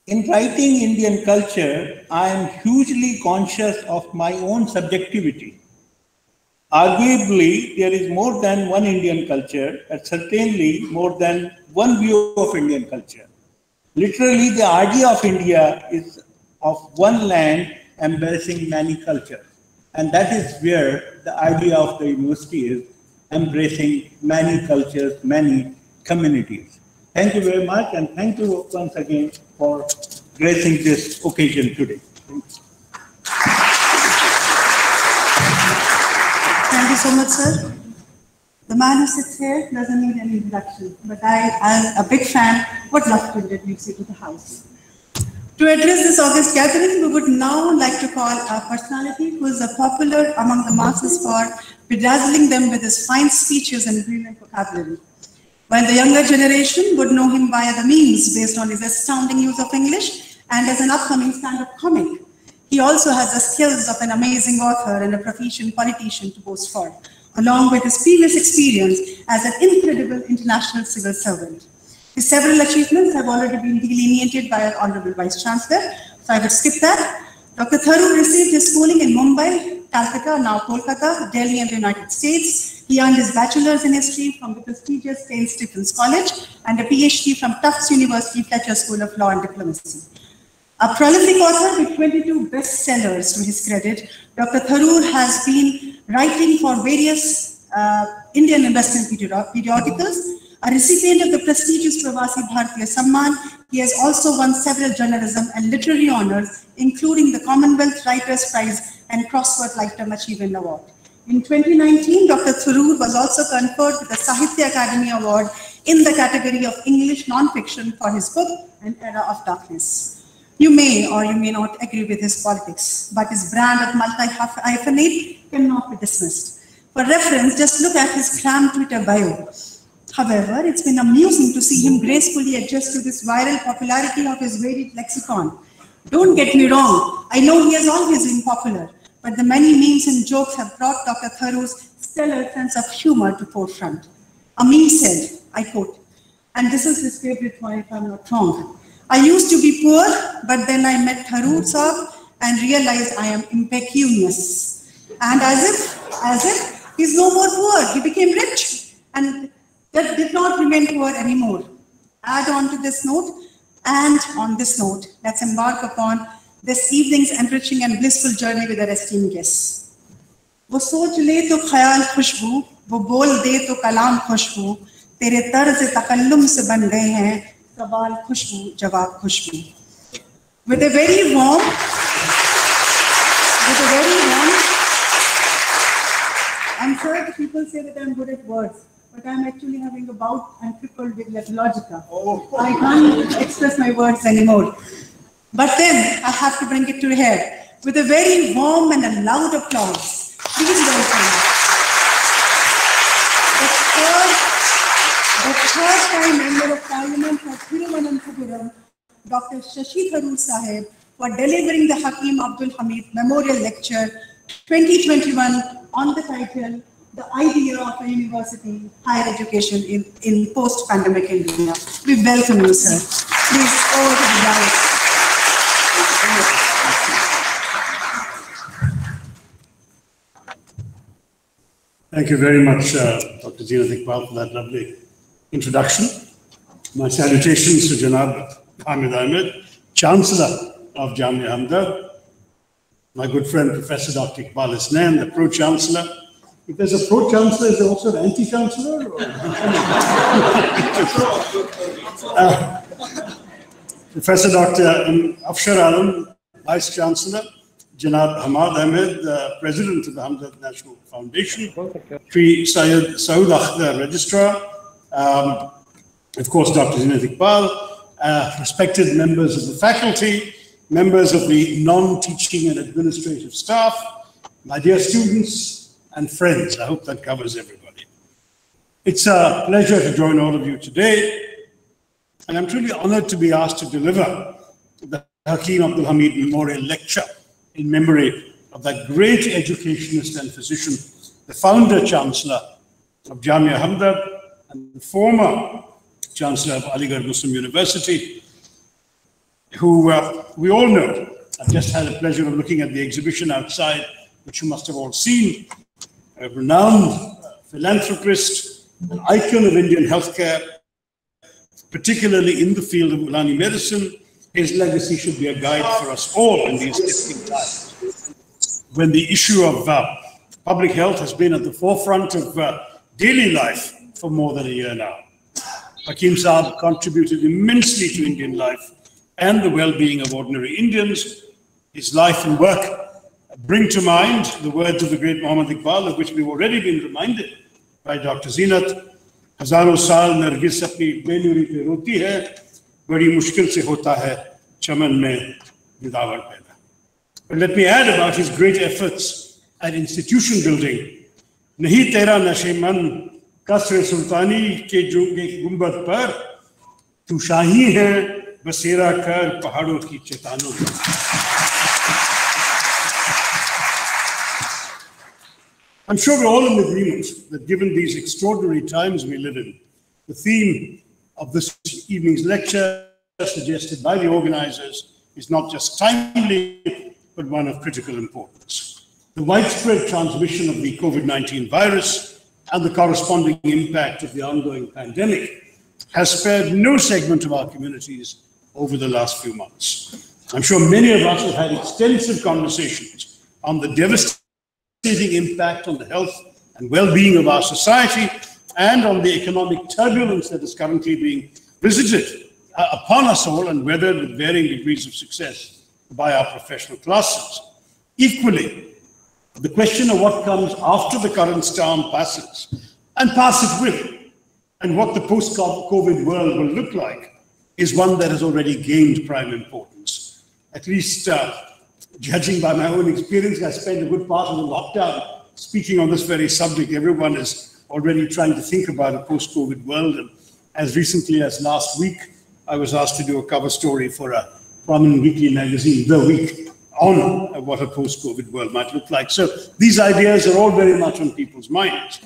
in writing Indian culture, I am hugely conscious of my own subjectivity. Arguably, there is more than one Indian culture, and certainly more than one view of Indian culture. Literally, the idea of India is of one land embracing many cultures. And that is where the idea of the university is embracing many cultures, many communities. Thank you very much, and thank you once again for gracing this occasion today. Thank you so much, sir. The man who sits here doesn't need any introduction, but I, as a big fan, would love to introduce you to the house. To address this august gathering, we would now like to call a personality who is a popular among the masses for bedazzling them with his fine speeches and brilliant vocabulary. While the younger generation would know him via the memes based on his astounding use of English and as an upcoming stand-up comic, he also has the skills of an amazing author and a proficient politician to boast for, along with his previous experience as an incredible international civil servant. Several achievements have already been delineated by our Honorable Vice Chancellor, so I would skip that. Dr. Tharoor received his schooling in Mumbai, Calcutta, now Kolkata, Delhi, and the United States. He earned his bachelor's in history from the prestigious St. Stephen's College and a PhD from Tufts University Fletcher School of Law and Diplomacy. A prolific author with 22 bestsellers to his credit, Dr. Tharoor has been writing for various uh, Indian investment period- periodicals. A recipient of the prestigious Pravasi Bharatiya Samman, he has also won several journalism and literary honors, including the Commonwealth Writers' Prize and Crossword Lifetime Achievement Award. In 2019, Dr. Tharoor was also conferred with the Sahitya Akademi Award in the category of English non-fiction for his book, An Era of Darkness. You may or you may not agree with his politics, but his brand of multi-hyphenate cannot be dismissed. For reference, just look at his cram Twitter bio. However, it's been amusing to see him gracefully adjust to this viral popularity of his varied lexicon. Don't get me wrong, I know he has always been popular, but the many memes and jokes have brought Dr. Tharoor's stellar sense of humor to forefront. A meme said, I quote, and this is his favorite one if I'm not wrong. I used to be poor, but then I met Tharoor Saab and realized I am impecunious. And as if, as if he's no more poor, he became rich and that did not remain poor anymore. Add on to this note, and on this note, let's embark upon this evening's enriching and blissful journey with our esteemed guests. वो सोच ले तो ख्याल खुशबू वो बोल दे तो कलाम खुशबू तेरे तर्ज तकल्लुम से बन गए हैं सवाल खुशबू जवाब खुशबू with a very warm with a very warm I'm sure the people say that I'm good at words but I'm actually having a bout and crippled with logica. Oh. I can't express my words anymore. But then I have to bring it to a head with a very warm and a loud applause. Please welcome the third, the third time member of parliament for Thiruvananthapuram, Dr. Shashi Tharoor Sahib, for delivering the Hakim Abdul Hamid Memorial Lecture 2021 on the title The Idea of a University Higher Education in, in Post-Pandemic India. We welcome you, sir. Please, over to the dais. Thank you very much, uh, Dr. Zeenat Iqbal, for that lovely introduction. My salutations to Janab Hamid Ahmed, Chancellor of Jamia Hamdard, my good friend Professor Dr. Iqbal Hasnain, the Pro-Chancellor. If there's a Pro-Chancellor, is there also an Anti-Chancellor? Uh, Professor Dr. Afshar Alam, Vice Chancellor, Janab Hamad Ahmed, uh, President of the Hamdard National Foundation, Sri Syed Saud Akhtar, Registrar, um, of course, Dr. Zinat Iqbal, uh, respected members of the faculty, members of the non-teaching and administrative staff, my dear students and friends. I hope that covers everybody. It's a pleasure to join all of you today, and I'm truly honored to be asked to deliver the Hakim Abdul Hamid Memorial Lecture in memory of that great educationist and physician, the founder chancellor of Jamia Hamdard and the former chancellor of Aligarh Muslim University, who uh, we all know. I've just had the pleasure of looking at the exhibition outside, which you must have all seen. A renowned philanthropist, an icon of Indian healthcare, particularly in the field of Unani medicine. His legacy should be a guide for us all in these testing times. When the issue of uh, public health has been at the forefront of uh, daily life for more than a year now. Hakim Saab contributed immensely to Indian life and the well-being of ordinary Indians. His life and work bring to mind the words of the great Muhammad Iqbal, of which we've already been reminded by Dr. Zinat. ہزاروں سال نرگس اپنی بینوری پہ روتی ہے بڑی مشکل سے ہوتا ہے چمن میں گداور پیدا let me add about his great efforts at institution building نہیں تیرا نشے من قصر سلطانی کے جنگ گنبد پر تو شاہی ہے بسیرا کر پہاڑوں کی چٹانوں میں I'm sure we're all in agreement that given these extraordinary times we live in, the theme of this evening's lecture, suggested by the organizers, is not just timely, but one of critical importance. The widespread transmission of the COVID 19 virus and the corresponding impact of the ongoing pandemic has spared no segment of our communities over the last few months. I'm sure many of us have had extensive conversations on the devastating impact on the health and well-being of our society and on the economic turbulence that is currently being visited uh, upon us all and weathered with varying degrees of success by our professional classes. Equally, the question of what comes after the current storm passes, and pass it will, and what the post-COVID world will look like, is one that has already gained prime importance. At least uh, judging by my own experience, I spent a good part of the lockdown speaking on this very subject. Everyone is already trying to think about a post-COVID world. And as recently as last week, I was asked to do a cover story for a prominent weekly magazine, The Week, on what a post-COVID world might look like. So these ideas are all very much on people's minds.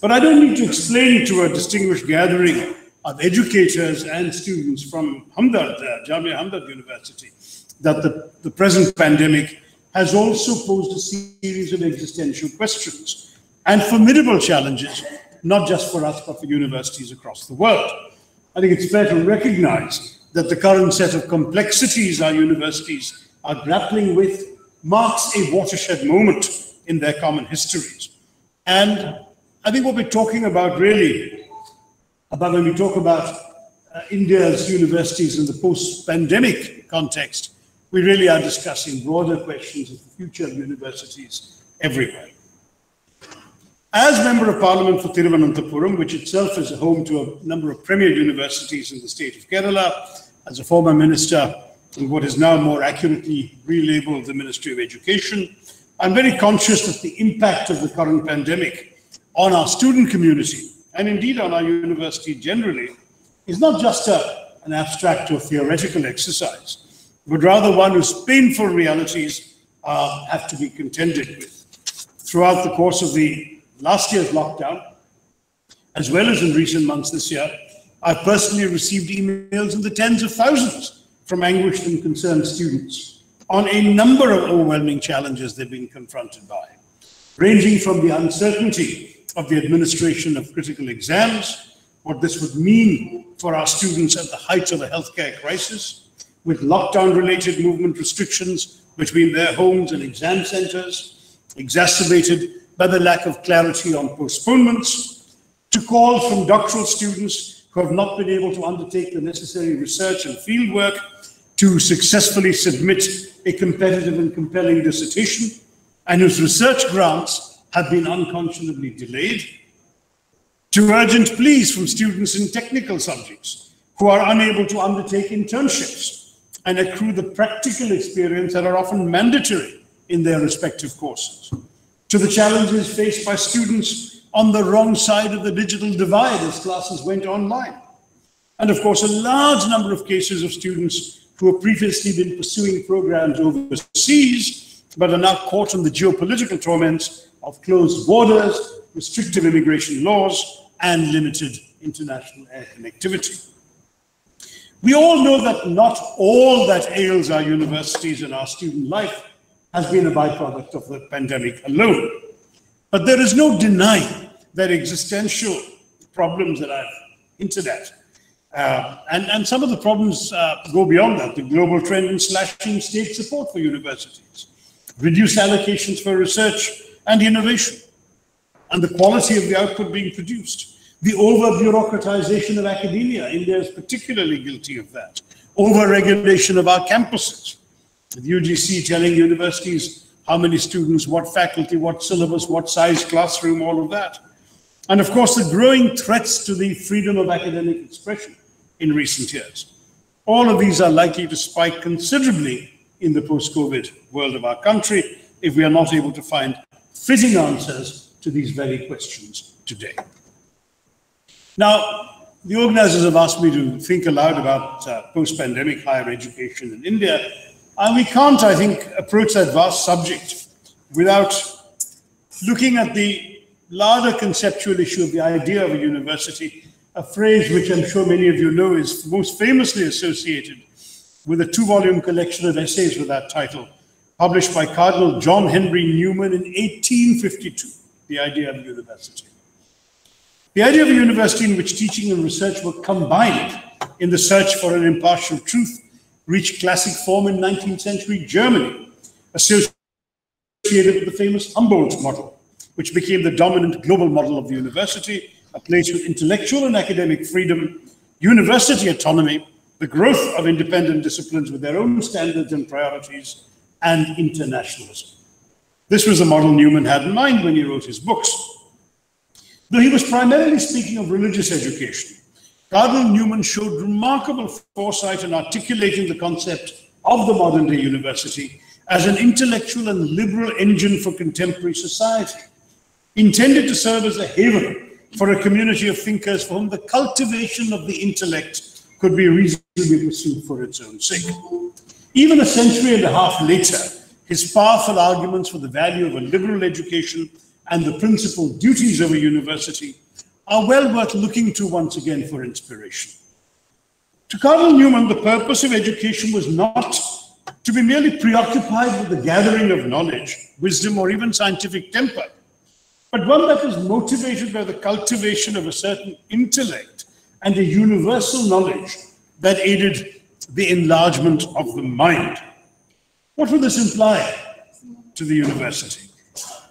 But I don't need to explain to a distinguished gathering of educators and students from Hamdard, uh, Jamia Hamdard University, that the, the present pandemic has also posed a series of existential questions and formidable challenges, not just for us, but for universities across the world. I think it's fair to recognize that the current set of complexities our universities are grappling with marks a watershed moment in their common histories. And I think what we're talking about really, about when we talk about uh, India's universities in the post-pandemic context, we really are discussing broader questions of the future of universities everywhere. As Member of Parliament for Thiruvananthapuram, which itself is home to a number of premier universities in the state of Kerala, as a former minister in what is now more accurately relabeled the Ministry of Education, I'm very conscious that the impact of the current pandemic on our student community, and indeed on our university generally, is not just a, an abstract or theoretical exercise but rather one whose painful realities uh, have to be contended with. Throughout the course of the last year's lockdown, as well as in recent months this year, I've personally received emails in the tens of thousands from anguished and concerned students on a number of overwhelming challenges they've been confronted by, ranging from the uncertainty of the administration of critical exams, what this would mean for our students at the height of a healthcare crisis, with lockdown related movement restrictions between their homes and exam centers, exacerbated by the lack of clarity on postponements, to calls from doctoral students who have not been able to undertake the necessary research and fieldwork to successfully submit a competitive and compelling dissertation, and whose research grants have been unconscionably delayed, to urgent pleas from students in technical subjects who are unable to undertake internships and accrue the practical experience that are often mandatory in their respective courses, to the challenges faced by students on the wrong side of the digital divide as classes went online. And of course, a large number of cases of students who have previously been pursuing programs overseas, but are now caught in the geopolitical torments of closed borders, restrictive immigration laws, and limited international air connectivity. We all know that not all that ails our universities and our student life has been a byproduct of the pandemic alone. But there is no denying that existential problems that I've hinted at. Uh, and, and some of the problems uh, go beyond that. The global trend in slashing state support for universities, reduced allocations for research and innovation, and the quality of the output being produced. The over bureaucratization of academia, India is particularly guilty of that. Over regulation of our campuses, with UGC telling universities how many students, what faculty, what syllabus, what size classroom, all of that. And of course, the growing threats to the freedom of academic expression in recent years. All of these are likely to spike considerably in the post COVID world of our country if we are not able to find fitting answers to these very questions today. Now, the organizers have asked me to think aloud about uh, post pandemic higher education in India, and we can't, I think, approach that vast subject without looking at the larger conceptual issue of the idea of a university, a phrase which I'm sure many of you know is most famously associated with a two volume collection of essays with that title, published by Cardinal John Henry Newman in 1852, The Idea of a University. The idea of a university in which teaching and research were combined in the search for an impartial truth reached classic form in 19th century Germany, associated with the famous Humboldt model, which became the dominant global model of the university, a place with intellectual and academic freedom, university autonomy, the growth of independent disciplines with their own standards and priorities, and internationalism. This was the model Newman had in mind when he wrote his books. Though he was primarily speaking of religious education, Cardinal Newman showed remarkable foresight in articulating the concept of the modern day university as an intellectual and liberal engine for contemporary society, intended to serve as a haven for a community of thinkers for whom the cultivation of the intellect could be reasonably pursued for its own sake. Even a century and a half later, his powerful arguments for the value of a liberal education and the principal duties of a university are well worth looking to once again for inspiration. To Cardinal Newman, the purpose of education was not to be merely preoccupied with the gathering of knowledge, wisdom, or even scientific temper, but one that was motivated by the cultivation of a certain intellect and a universal knowledge that aided the enlargement of the mind. What would this imply to the university?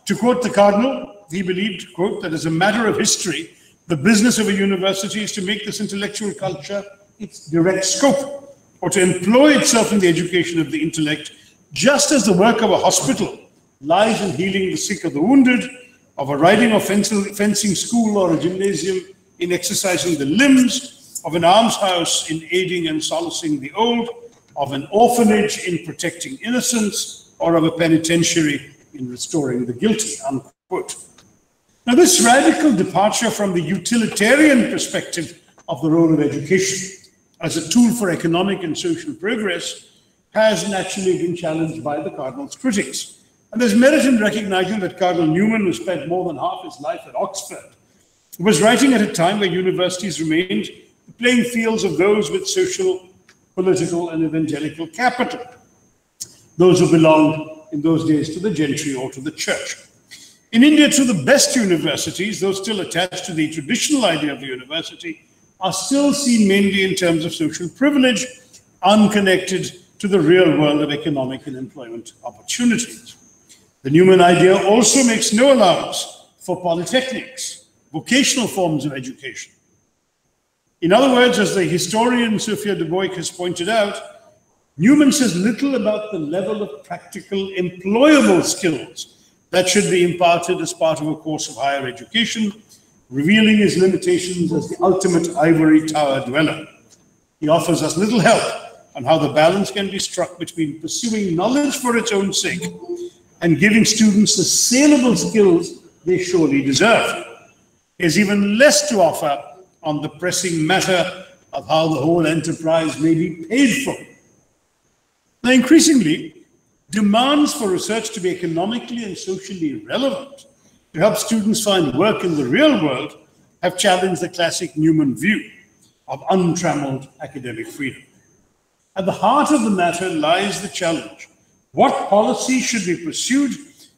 To quote the Cardinal, he believed, quote, that as a matter of history, the business of a university is to make this intellectual culture its direct scope, or to employ itself in the education of the intellect, just as the work of a hospital lies in healing the sick or the wounded, of a riding or fencing school or a gymnasium in exercising the limbs, of an almshouse in aiding and solacing the old, of an orphanage in protecting innocence, or of a penitentiary in restoring the guilty, unquote. Now, this radical departure from the utilitarian perspective of the role of education as a tool for economic and social progress has naturally been challenged by the Cardinal's critics. And there's merit in recognizing that Cardinal Newman, who spent more than half his life at Oxford, was writing at a time where universities remained the playing fields of those with social, political, and evangelical capital, those who belonged in those days to the gentry or to the church. In India, to the best universities, those still attached to the traditional idea of the university, are still seen mainly in terms of social privilege, unconnected to the real world of economic and employment opportunities. The Newman idea also makes no allowance for polytechnics, vocational forms of education. In other words, as the historian Sophia Deboick has pointed out, Newman says little about the level of practical employable skills that should be imparted as part of a course of higher education, revealing his limitations as the ultimate ivory tower dweller. He offers us little help on how the balance can be struck between pursuing knowledge for its own sake and giving students the saleable skills they surely deserve. He has even less to offer on the pressing matter of how the whole enterprise may be paid for. Now, increasingly, demands for research to be economically and socially relevant to help students find work in the real world have challenged the classic Newman view. of untrammeled academic freedom. At the heart of the matter lies the challenge. What policy should be pursued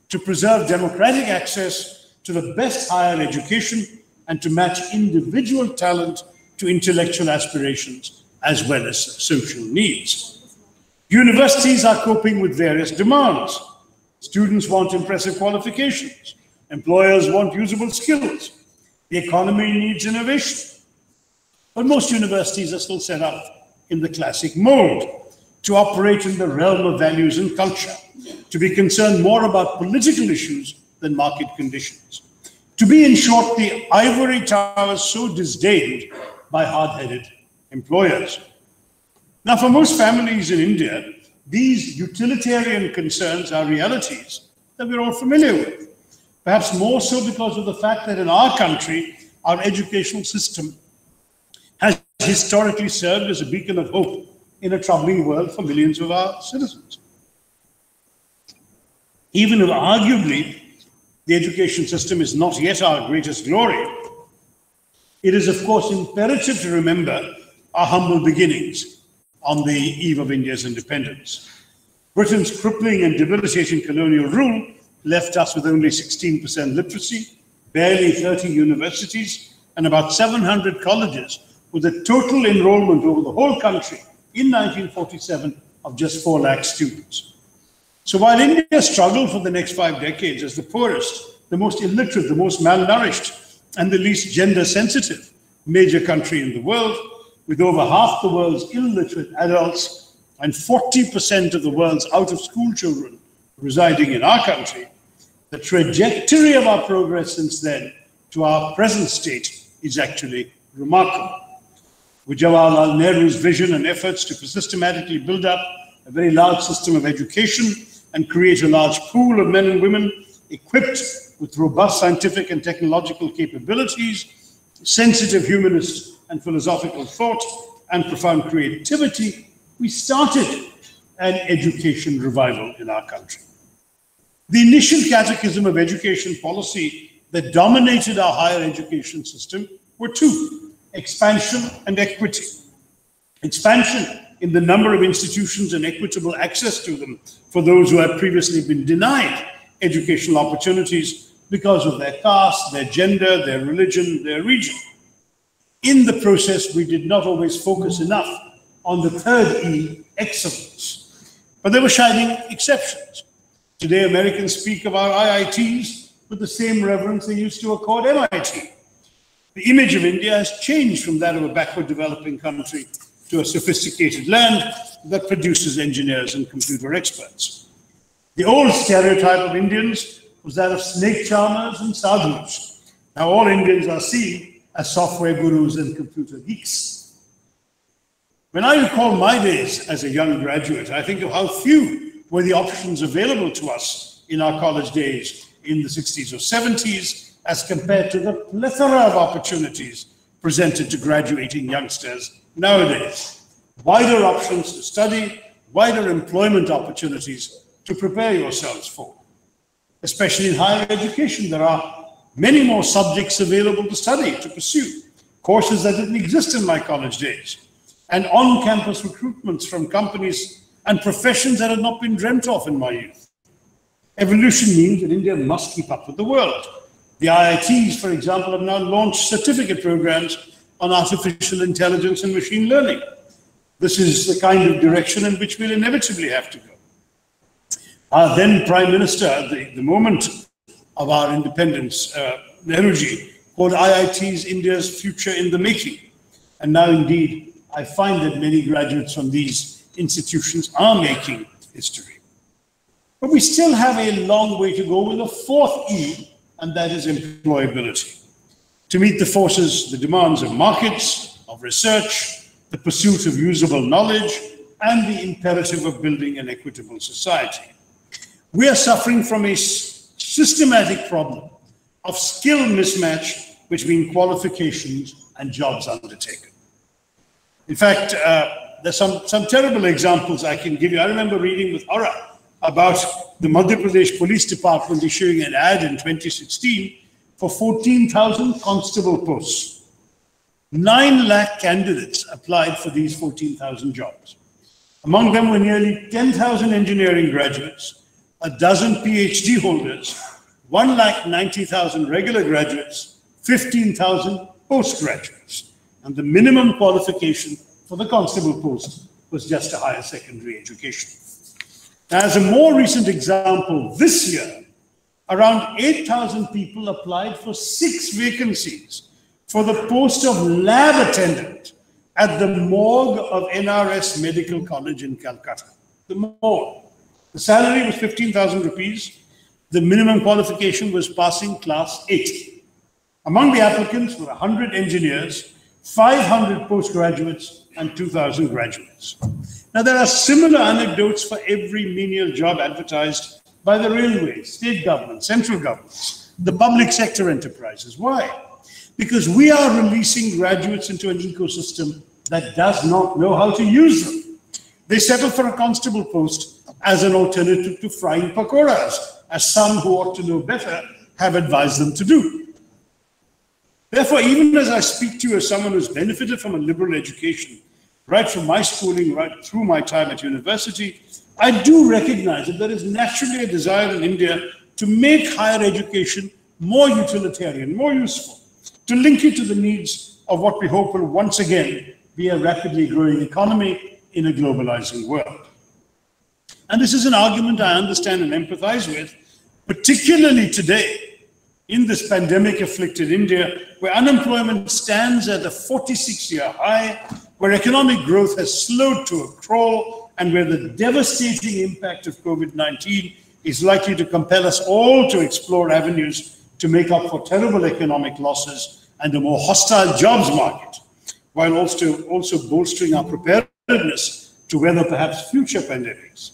to preserve democratic access to the best higher education and to match individual talent to intellectual aspirations as well as social needs? Universities are coping with various demands. Students want impressive qualifications. Employers want usable skills. The economy needs innovation. But most universities are still set up in the classic mold to operate in the realm of values and culture, to be concerned more about political issues than market conditions, to be, in short, the ivory towers so disdained by hard headed employers. Now, for most families in India, these utilitarian concerns are realities that we're all familiar with. Perhaps more so because of the fact that in our country, our educational system has historically served as a beacon of hope in a troubling world for millions of our citizens. Even if arguably the education system is not yet our greatest glory, it is, of course, imperative to remember our humble beginnings on the eve of India's independence. Britain's crippling and debilitating colonial rule left us with only 16% literacy, barely 30 universities, and about 700 colleges, with a total enrollment over the whole country in 1947 of just 4 lakh students. So while India struggled for the next five decades as the poorest, the most illiterate, the most malnourished, and the least gender sensitive major country in the world, with over half the world's illiterate adults and 40% of the world's out of school children residing in our country, the trajectory of our progress since then to our present state is actually remarkable. With Jawaharlal Nehru's vision and efforts to systematically build up a very large system of education and create a large pool of men and women equipped with robust scientific and technological capabilities, sensitive humanist and philosophical thought, and profound creativity, we started an education revival in our country. The initial catechism of education policy that dominated our higher education system were two expansion and equity. Expansion in the number of institutions and equitable access to them for those who had previously been denied educational opportunities because of their caste, their gender, their religion, their region. In the process, we did not always focus enough on the third E, excellence. But there were shining exceptions. Today, Americans speak of our IITs with the same reverence they used to accord MIT. The image of India has changed from that of a backward developing country to a sophisticated land that produces engineers and computer experts. The old stereotype of Indians was that of snake charmers and sadhus. Now all Indians are seen as software gurus and computer geeks. When I recall my days as a young graduate, I think of how few were the options available to us in our college days in the 60s or 70s as compared to the plethora of opportunities presented to graduating youngsters nowadays. Wider options to study, wider employment opportunities to prepare yourselves for. Especially in higher education, there are many more subjects available to study, to pursue, courses that didn't exist in my college days, and on campus recruitments from companies and professions that had not been dreamt of in my youth. Evolution means that India must keep up with the world. The IITs, for example, have now launched certificate programs on artificial intelligence and machine learning. This is the kind of direction in which we'll inevitably have to go. Our then Prime Minister, at the, the moment of our independence, uh, Nehruji, called IITs India's future in the making. And now, indeed, I find that many graduates from these institutions are making history. But we still have a long way to go with a fourth E, and that is employability. To meet the forces, the demands of markets, of research, the pursuit of usable knowledge, and the imperative of building an equitable society. We are suffering from a systematic problem of skill mismatch between qualifications and jobs undertaken. In fact, uh, there's some, some terrible examples I can give you. I remember reading with horror about the Madhya Pradesh Police Department issuing an ad in 2016 for 14,000 constable posts. 9 lakh candidates applied for these 14,000 jobs. Among them were nearly 10,000 engineering graduates, a dozen PhD holders, 1 lakh 90,000 regular graduates, 15,000 postgraduates. And the minimum qualification for the constable post was just a higher secondary education. As a more recent example, this year, around 8,000 people applied for six vacancies for the post of lab attendant at the morgue of NRS Medical College in Calcutta. The morgue. The salary was 15,000 rupees. The minimum qualification was passing class 8. Among the applicants were 100 engineers, 500 postgraduates, and 2,000 graduates. Now, there are similar anecdotes for every menial job advertised by the railways, state governments, central governments, the public sector enterprises. Why? Because we are releasing graduates into an ecosystem that does not know how to use them. They settle for a constable post as an alternative to frying pakoras, as some who ought to know better have advised them to do. Therefore, even as I speak to you as someone who's benefited from a liberal education, right from my schooling, right through my time at university, I do recognize that there is naturally a desire in India to make higher education more utilitarian, more useful, to link it to the needs of what we hope will once again be a rapidly growing economy in a globalizing world. And this is an argument I understand and empathize with, particularly today in this pandemic afflicted India, where unemployment stands at a 46 year high, where economic growth has slowed to a crawl, and where the devastating impact of COVID 19 is likely to compel us all to explore avenues to make up for terrible economic losses and a more hostile jobs market, while also, also bolstering our preparedness to weather perhaps future pandemics.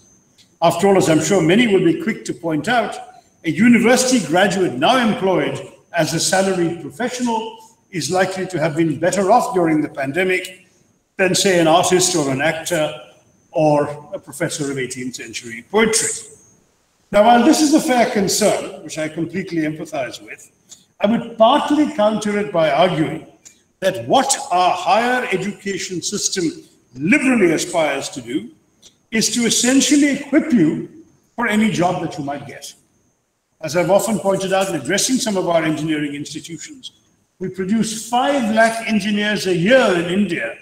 After all, as I'm sure many will be quick to point out, a university graduate now employed as a salaried professional is likely to have been better off during the pandemic than, say, an artist or an actor or a professor of 18th century poetry. Now, while this is a fair concern, which I completely empathize with, I would partly counter it by arguing that what our higher education system liberally aspires to do is to essentially equip you for any job that you might get. As I've often pointed out in addressing some of our engineering institutions, we produce 5 lakh engineers a year in India,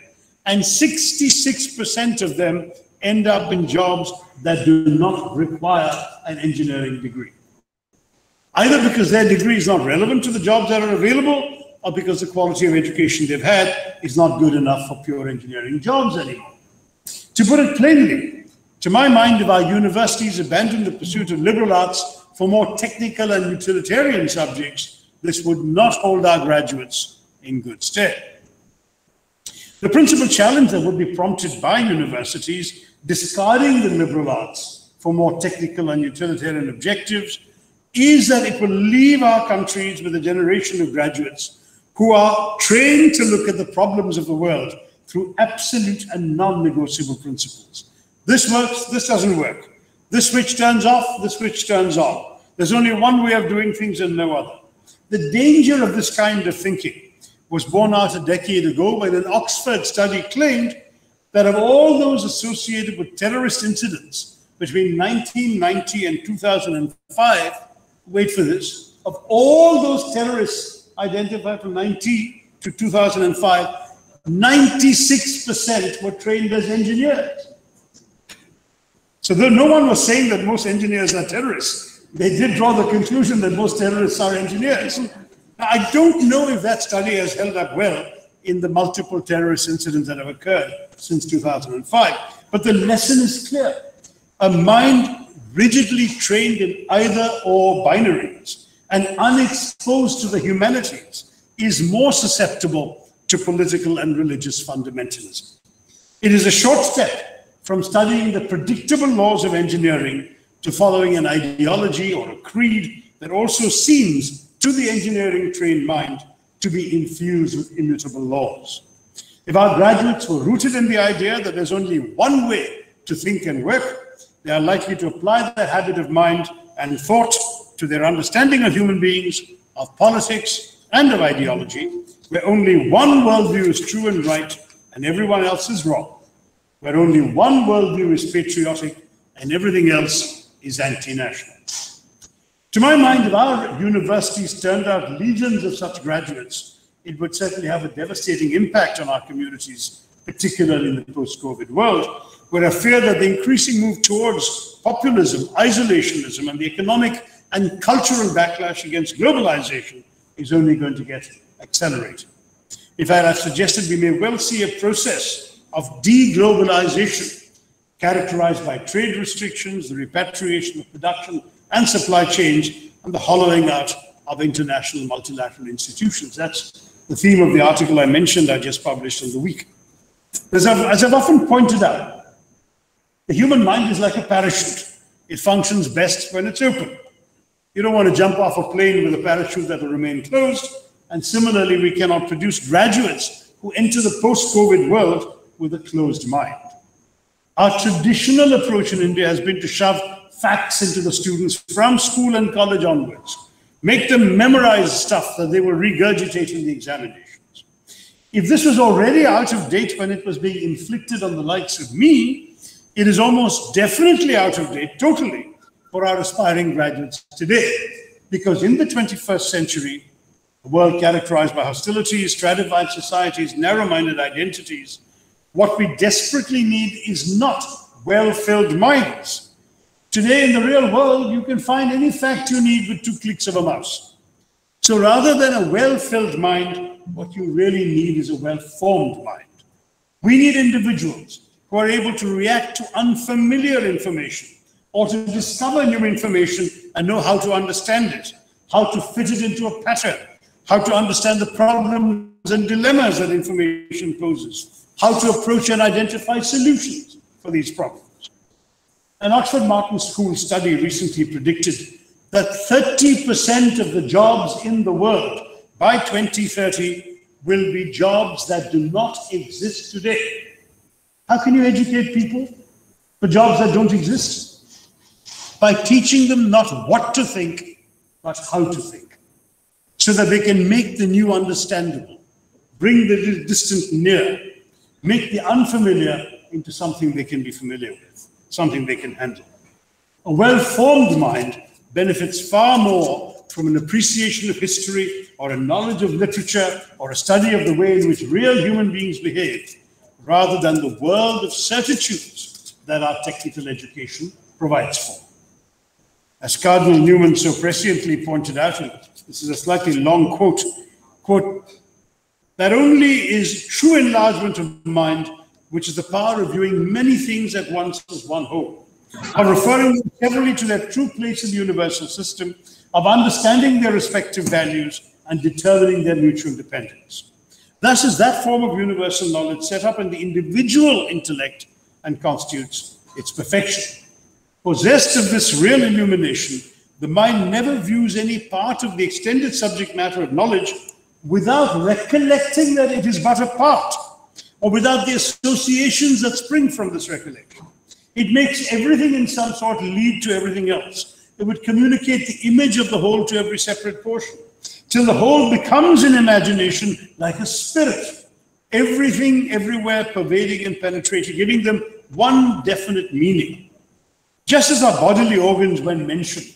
and 66% of them end up in jobs that do not require an engineering degree. Either because their degree is not relevant to the jobs that are available, or because the quality of education they've had is not good enough for pure engineering jobs anymore. To put it plainly, to my mind, if our universities abandon the pursuit of liberal arts for more technical and utilitarian subjects, this would not hold our graduates in good stead. The principal challenge that would be prompted by universities discarding the liberal arts for more technical and utilitarian objectives is that it will leave our countries with a generation of graduates who are trained to look at the problems of the world through absolute and non-negotiable principles. This works, this doesn't work. This switch turns off, the switch turns on. There's only one way of doing things and no other. The danger of this kind of thinking was borne out a decade ago when an Oxford study claimed that of all those associated with terrorist incidents between 1990 and 2005, wait for this, of all those terrorists identified from 90 to 2005, 96% were trained as engineers. So though no one was saying that most engineers are terrorists, they did draw the conclusion that most terrorists are engineers. I don't know if that study has held up well in the multiple terrorist incidents that have occurred since 2005. But the lesson is clear. A mind rigidly trained in either or binaries and unexposed to the humanities is more susceptible to political and religious fundamentalism. It is a short step from studying the predictable laws of engineering to following an ideology or a creed that also seems to the engineering trained mind to be infused with immutable laws. If our graduates were rooted in the idea that there's only one way to think and work, they are likely to apply that habit of mind and thought to their understanding of human beings, of politics, and of ideology, where only one worldview is true and right and everyone else is wrong, where only one worldview is patriotic and everything else is anti-national. To my mind, if our universities turned out legions of such graduates, it would certainly have a devastating impact on our communities, particularly in the post-COVID world, where I fear that the increasing move towards populism, isolationism, and the economic and cultural backlash against globalization is only going to get accelerated. In fact, I've suggested we may well see a process of de-globalization characterized by trade restrictions, the repatriation of production and supply chains, and the hollowing out of international multilateral institutions. That's the theme of the article I mentioned I just published in the week. As I've, as I've often pointed out, the human mind is like a parachute. It functions best when it's open. You don't want to jump off a plane with a parachute that will remain closed. And similarly, we cannot produce graduates who enter the post-COVID world with a closed mind. Our traditional approach in India has been to shove facts into the students from school and college onwards, make them memorize stuff that they will regurgitate in the examinations. If this was already out of date when it was being inflicted on the likes of me, it is almost definitely out of date, totally, for our aspiring graduates today. Because in the 21st century, a world characterized by hostility, stratified societies, narrow minded identities, what we desperately need is not well filled minds. Today, in the real world, you can find any fact you need with two clicks of a mouse. So rather than a well filled mind, what you really need is a well formed mind. We need individuals who are able to react to unfamiliar information or to discover new information and know how to understand it, how to fit it into a pattern, how to understand the problems and dilemmas that information poses, how to approach and identify solutions for these problems. An Oxford Martin School study recently predicted that 30% of the jobs in the world by 2030 will be jobs that do not exist today. How can you educate people for jobs that don't exist? By teaching them not what to think, but how to think, so that they can make the new understandable, bring the distant near, make the unfamiliar into something they can be familiar with, something they can handle. A well formed mind benefits far more from an appreciation of history or a knowledge of literature or a study of the way in which real human beings behave rather than the world of certitudes that our technical education provides for. As Cardinal Newman so presciently pointed out, and this is a slightly long quote, quote, that only is true enlargement of mind, which is the power of viewing many things at once as one whole, of referring severally to their true place in the universal system, of understanding their respective values and determining their mutual dependence. Thus is that form of universal knowledge set up in the individual intellect and constitutes its perfection. Possessed of this real illumination, the mind never views any part of the extended subject matter of knowledge without recollecting that it is but a part, or without the associations that spring from this recollection. It makes everything in some sort lead to everything else. It would communicate the image of the whole to every separate portion, till the whole becomes in imagination like a spirit, everything, everywhere, pervading and penetrating, giving them one definite meaning. Just as our bodily organs, when mentioned,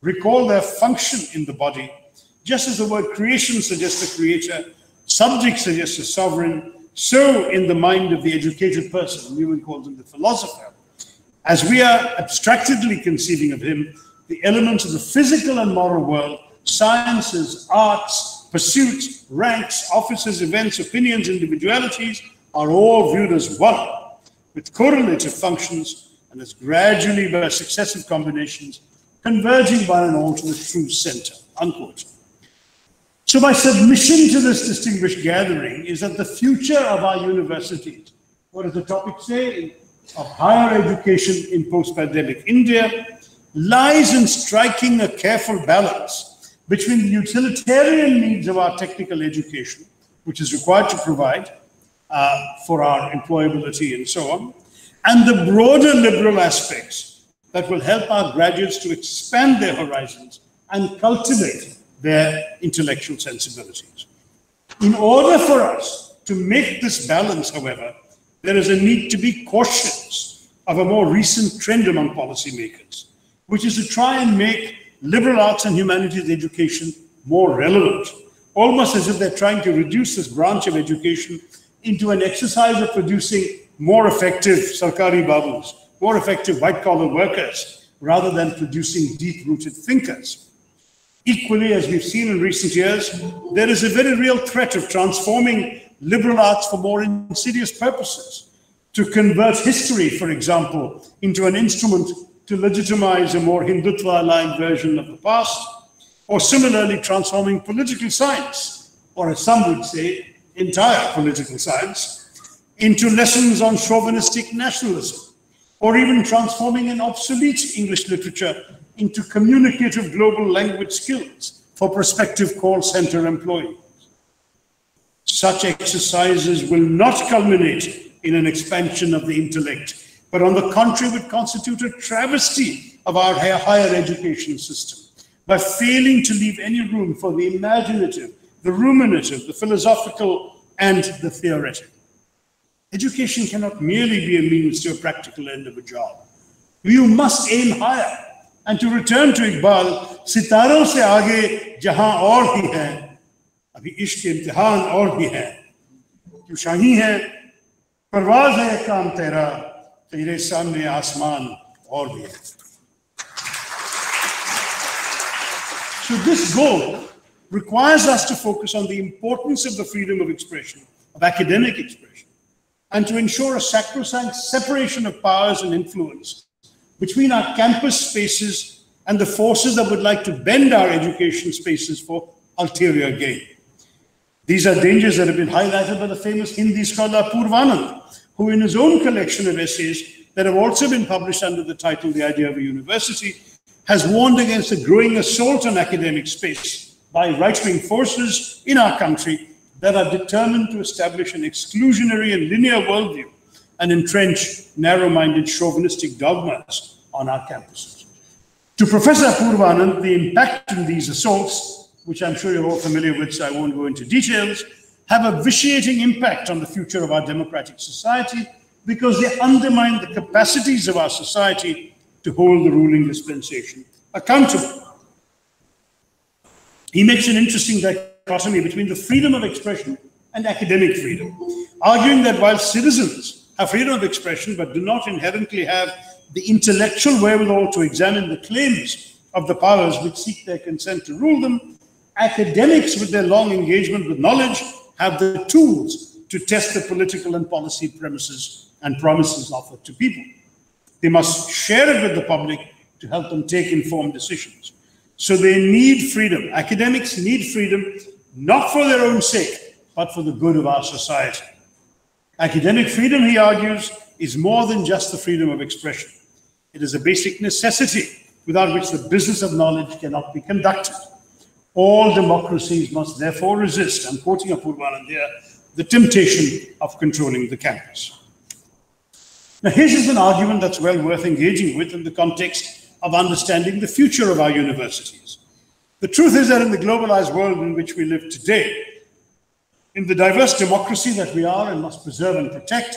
recall their function in the body, just as the word creation suggests a creator, subject suggests a sovereign, so in the mind of the educated person, Newman calls him the philosopher, as we are abstractedly conceiving of him, the elements of the physical and moral world, sciences, arts, pursuits, ranks, offices, events, opinions, individualities, are all viewed as one, with correlative functions and as gradually by successive combinations, converging by and all to the true center. Unquote. So my submission to this distinguished gathering is that the future of our universities, what does the topic say? Of higher education in post-pandemic India, lies in striking a careful balance between the utilitarian needs of our technical education, which is required to provide uh, for our employability and so on, and the broader liberal aspects that will help our graduates to expand their horizons and cultivate their intellectual sensibilities. In order for us to make this balance, however, there is a need to be cautious of a more recent trend among policymakers, which is to try and make liberal arts and humanities education more relevant, almost as if they're trying to reduce this branch of education into an exercise of producing more effective sarkari babus, more effective white collar workers, rather than producing deep rooted thinkers. Equally, as we've seen in recent years, there is a very real threat of transforming liberal arts for more insidious purposes, to convert history, for example, into an instrument to legitimize a more Hindutva aligned version of the past, or similarly transforming political science, or as some would say, entire political science, into lessons on chauvinistic nationalism, or even transforming an obsolete English literature into communicative global language skills for prospective call center employees. Such exercises will not culminate in an expansion of the intellect, but on the contrary would constitute a travesty of our higher education system by failing to leave any room for the imaginative, the ruminative, the philosophical, and the theoretic. Education cannot merely be a means to a practical end of a job. You must aim higher And to return to Iqbal, सितारों से आगे जहां और भी है अभी इश्क इम्तिहान और भी है तू शाही है परवाज है काम तेरा तेरे सामने आसमान और भी है So this goal requires us to focus on the importance of the freedom of expression, of academic expression, and to ensure a sacrosanct separation of powers and influence between our campus spaces and the forces that would like to bend our education spaces for ulterior gain. These are dangers that have been highlighted by the famous Hindi scholar Apoorvanand, who, in his own collection of essays that have also been published under the title The Idea of a University, has warned against a growing assault on academic space by right wing forces in our country that are determined to establish an exclusionary and linear worldview and entrench narrow minded chauvinistic dogmas on our campuses. To Professor Apoorvanand, the impact in these assaults, which I'm sure you're all familiar with, so I won't go into details, have a vitiating impact on the future of our democratic society because they undermine the capacities of our society to hold the ruling dispensation accountable. He makes an interesting dichotomy between the freedom of expression and academic freedom, arguing that while citizens have freedom of expression but do not inherently have the intellectual wherewithal to examine the claims of the powers which seek their consent to rule them, academics, with their long engagement with knowledge, have the tools to test the political and policy premises and promises offered to people. They must share it with the public to help them take informed decisions. So they need freedom. Academics need freedom, not for their own sake, but for the good of our society. Academic freedom, he argues, is more than just the freedom of expression. It is a basic necessity without which the business of knowledge cannot be conducted. All democracies must therefore resist, I'm quoting Apoorvanand here, the temptation of controlling the campus. Now, his is an argument that's well worth engaging with in the context of understanding the future of our universities. The truth is that in the globalized world in which we live today, in the diverse democracy that we are and must preserve and protect,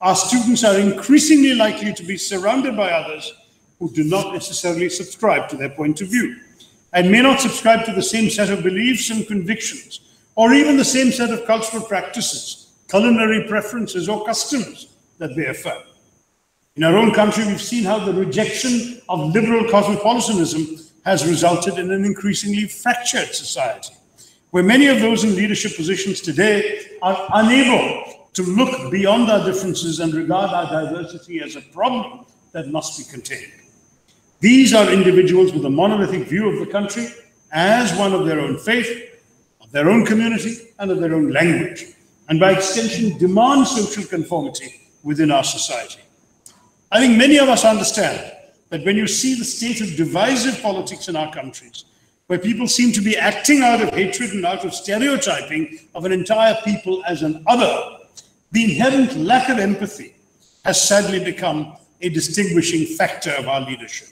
our students are increasingly likely to be surrounded by others who do not necessarily subscribe to their point of view and may not subscribe to the same set of beliefs and convictions or even the same set of cultural practices, culinary preferences, or customs that they affirm. In our own country, we've seen how the rejection of liberal cosmopolitanism has resulted in an increasingly fractured society, where many of those in leadership positions today are unable to look beyond our differences and regard our diversity as a problem that must be contained. These are individuals with a monolithic view of the country as one of their own faith, of their own community, and of their own language, and by extension demand social conformity within our society. I think many of us understand that when you see the state of divisive politics in our countries, where people seem to be acting out of hatred and out of stereotyping of an entire people as an other, the inherent lack of empathy has sadly become a distinguishing factor of our leadership.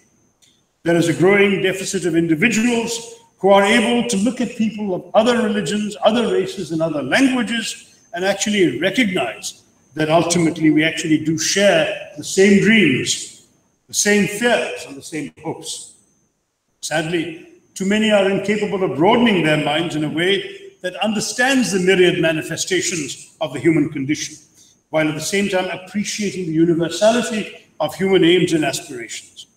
There is a growing deficit of individuals who are able to look at people of other religions, other races, and other languages and actually recognize that ultimately we actually do share the same dreams, the same fears, and the same hopes. Sadly, too many are incapable of broadening their minds in a way that understands the myriad manifestations of the human condition, while at the same time appreciating the universality of human aims and aspirations.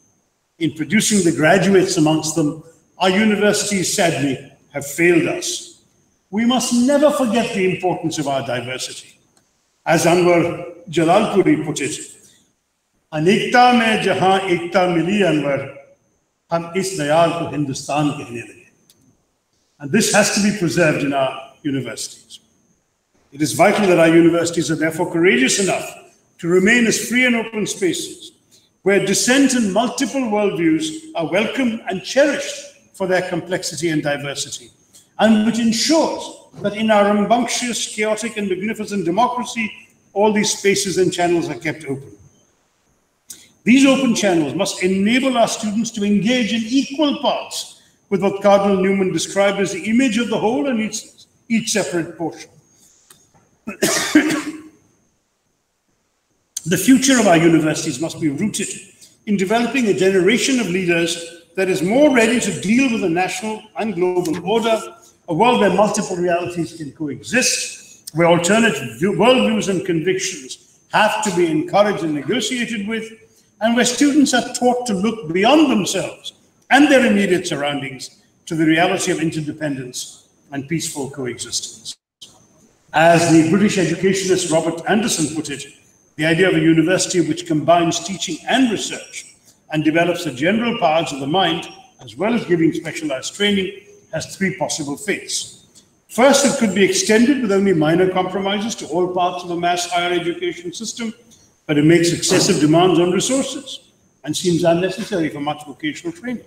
In producing the graduates amongst them, our universities sadly have failed us. We must never forget the importance of our diversity. As Anwar Jalalpuri put it, अनेकता में जहां एकता मिली अनवर हम इस दयाल को हिंदुस्तान कहने लगे and this has to be preserved in our universities. It is vital that our universities are therefore courageous enough to remain as free and open spaces where dissent and multiple worldviews are welcome and cherished for their complexity and diversity, and which ensures that in our rambunctious, chaotic, and magnificent democracy, all these spaces and channels are kept open. These open channels must enable our students to engage in equal parts with what Cardinal Newman described as the image of the whole and each, each separate portion. the future of our universities must be rooted in developing a generation of leaders that is more ready to deal with a national and global order, a world where multiple realities can coexist, where alternate view- worldviews and convictions have to be encouraged and negotiated with, and where students are taught to look beyond themselves and their immediate surroundings to the reality of interdependence and peaceful coexistence. As the British educationist Robert Anderson put it, the idea of a university which combines teaching and research and develops the general powers of the mind, as well as giving specialized training, has three possible fates. First, it could be extended with only minor compromises to all parts of the mass higher education system, but it makes excessive demands on resources and seems unnecessary for much vocational training.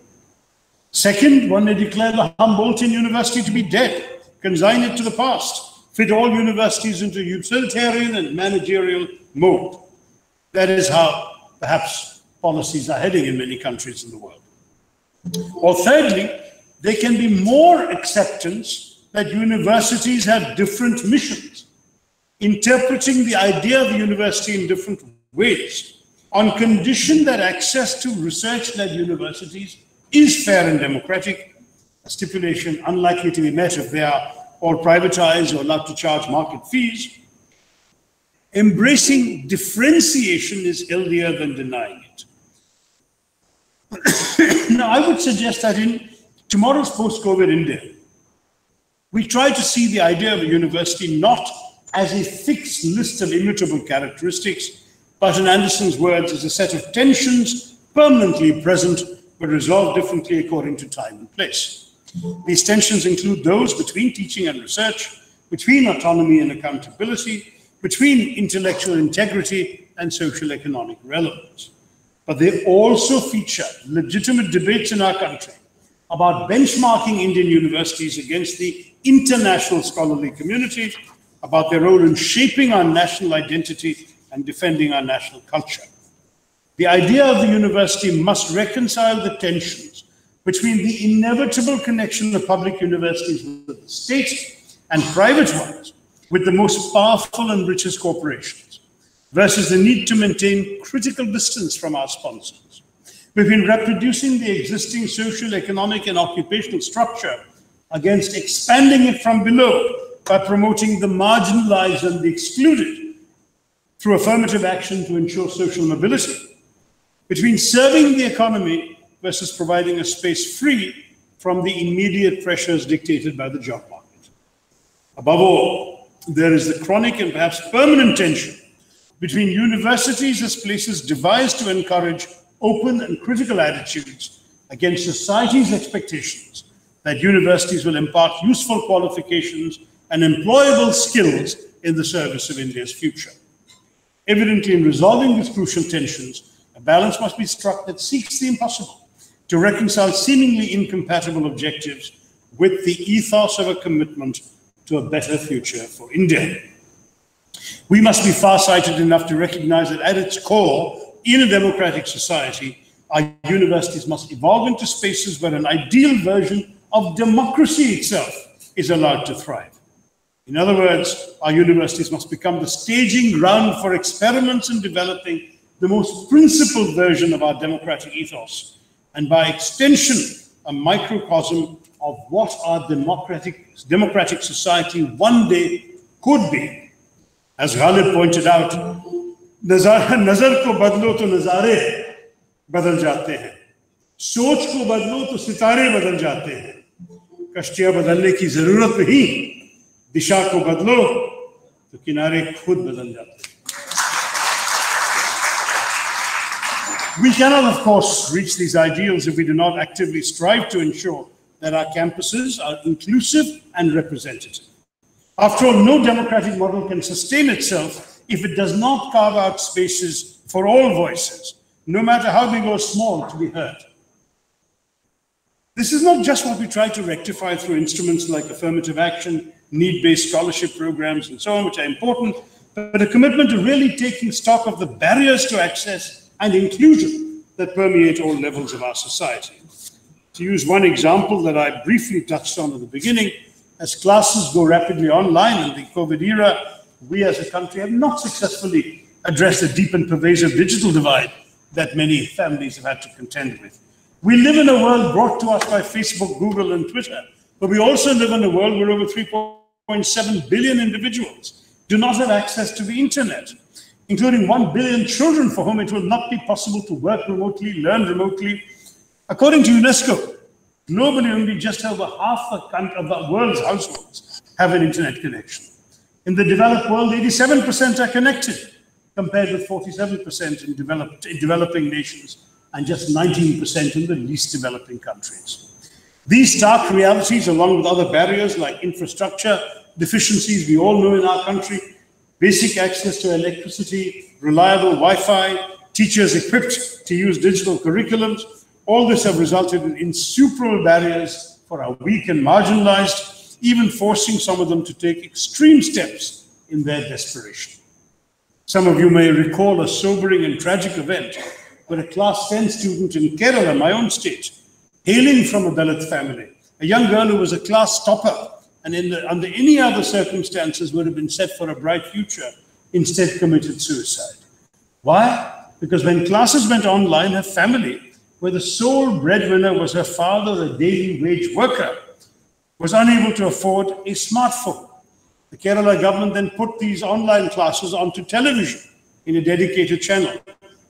Second, one may declare the Humboldtian University to be dead, consign it to the past, fit all universities into utilitarian and managerial mode. That is how perhaps policies are heading in many countries in the world. Or thirdly, there can be more acceptance that universities have different missions, interpreting the idea of the university in different ways, on condition that access to research-led universities is fair and democratic, a stipulation unlikely to be met if they are all privatized or allowed to charge market fees. Embracing differentiation is healthier than denying it. now, I would suggest that in tomorrow's post COVID India, we try to see the idea of a university not as a fixed list of immutable characteristics, but in Anderson's words, as a set of tensions permanently present but resolved differently according to time and place. These tensions include those between teaching and research, between autonomy and accountability, between intellectual integrity and social economic relevance. But they also feature legitimate debates in our country about benchmarking Indian universities against the international scholarly community, about their role in shaping our national identity and defending our national culture. The idea of the university must reconcile the tensions between the inevitable connection of public universities with the state and private ones with the most powerful and richest corporations versus the need to maintain critical distance from our sponsors. Between reproducing the existing social, economic, and occupational structure against expanding it from below by promoting the marginalized and the excluded through affirmative action to ensure social mobility between serving the economy versus providing a space free from the immediate pressures dictated by the job market. Above all, there is the chronic and perhaps permanent tension between universities as places devised to encourage open and critical attitudes against society's expectations that universities will impart useful qualifications and employable skills in the service of India's future. Evidently, in resolving these crucial tensions, a balance must be struck that seeks the impossible to reconcile seemingly incompatible objectives with the ethos of a commitment to a better future for India. We must be far-sighted enough to recognize that at its core, in a democratic society, our universities must evolve into spaces where an ideal version of democracy itself is allowed to thrive. In other words, our universities must become the staging ground for experiments in developing the most principled version of our democratic ethos, and by extension, a microcosm of what our democratic, democratic society one day could be. As Ghalib pointed out, नजार नजर को बदलो तो नजारे बदल जाते हैं सोच को बदलो तो सितारे बदल जाते हैं कश्तियां बदलने की जरूरत नहीं दिशा को बदलो तो किनारे खुद बदल जाते हैं We cannot, of course, reach these ideals if we do not actively strive to ensure that our campuses are inclusive and representative. After all, no democratic model can sustain itself if it does not carve out spaces for all voices, no matter how big or small, to be heard. This is not just what we try to rectify through instruments like affirmative action, need based scholarship programs, and so on, which are important, but a commitment to really taking stock of the barriers to access and inclusion that permeate all levels of our society. To use one example that I briefly touched on at the beginning, as classes go rapidly online in the COVID era, we as a country have not successfully addressed the deep and pervasive digital divide that many families have had to contend with. We live in a world brought to us by Facebook, Google, and Twitter, but we also live in a world where over 3.7 billion individuals do not have access to the internet including 1 billion children for whom it will not be possible to work remotely, learn remotely. According to UNESCO, globally only just over half of the world's households have an internet connection. In the developed world, 87% are connected, compared with 47% in, developed, in developing nations and just 19% in the least developing countries. These stark realities, along with other barriers like infrastructure deficiencies we all know in our country, basic access to electricity, reliable Wi-Fi, teachers equipped to use digital curriculums. All this have resulted in insuperable barriers for our weak and marginalized, even forcing some of them to take extreme steps in their desperation. Some of you may recall a sobering and tragic event where a class 10 student in Kerala, my own state, hailing from a Dalit family, a young girl who was a class topper and the, under any other circumstances would have been set for a bright future, instead committed suicide. Why? Because when classes went online, her family, where the sole breadwinner was her father, a daily wage worker, was unable to afford a smartphone. The Kerala government then put these online classes onto television in a dedicated channel.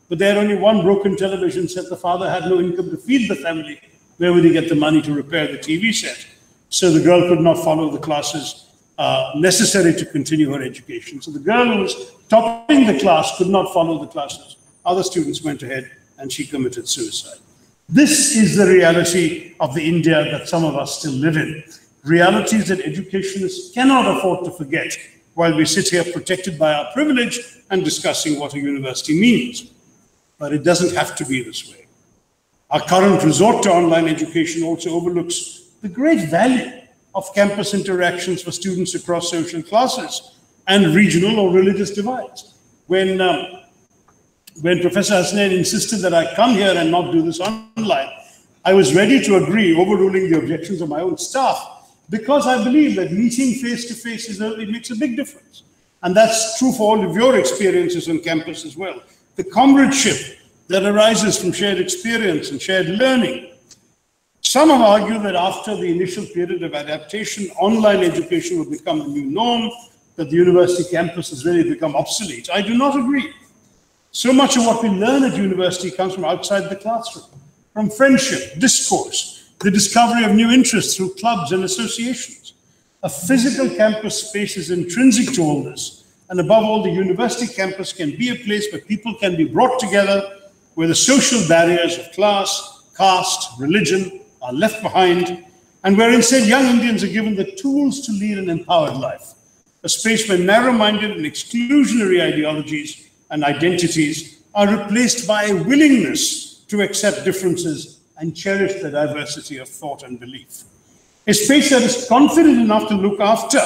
But they had only one broken television set. The father had no income to feed the family. Where would he get the money to repair the TV set? so the girl could not follow the classes uh, necessary to continue her education. So the girl who was topping the class could not follow the classes. Other students went ahead and she committed suicide. This is the reality of the India that some of us still live in. Realities that educationists cannot afford to forget while we sit here protected by our privilege and discussing what a university means. But it doesn't have to be this way. Our current resort to online education also overlooks the great value of campus interactions for students across social classes and regional or religious divides. When, um, when Professor Hasnain insisted that I come here and not do this online, I was ready to agree, overruling the objections of my own staff, because I believe that meeting face to face is it makes a big difference. And that's true for all of your experiences on campus as well. The comradeship that arises from shared experience and shared learning some have argued that after the initial period of adaptation, online education will become the new norm, that the university campus has really become obsolete. I do not agree. So much of what we learn at university comes from outside the classroom, from friendship, discourse, the discovery of new interests through clubs and associations. A physical campus space is intrinsic to all this. And above all, the university campus can be a place where people can be brought together, where the social barriers of class, caste, religion, are left behind, and where instead young Indians are given the tools to lead an empowered life, a space where narrow minded and exclusionary ideologies and identities are replaced by a willingness to accept differences and cherish the diversity of thought and belief. A space that is confident enough to look after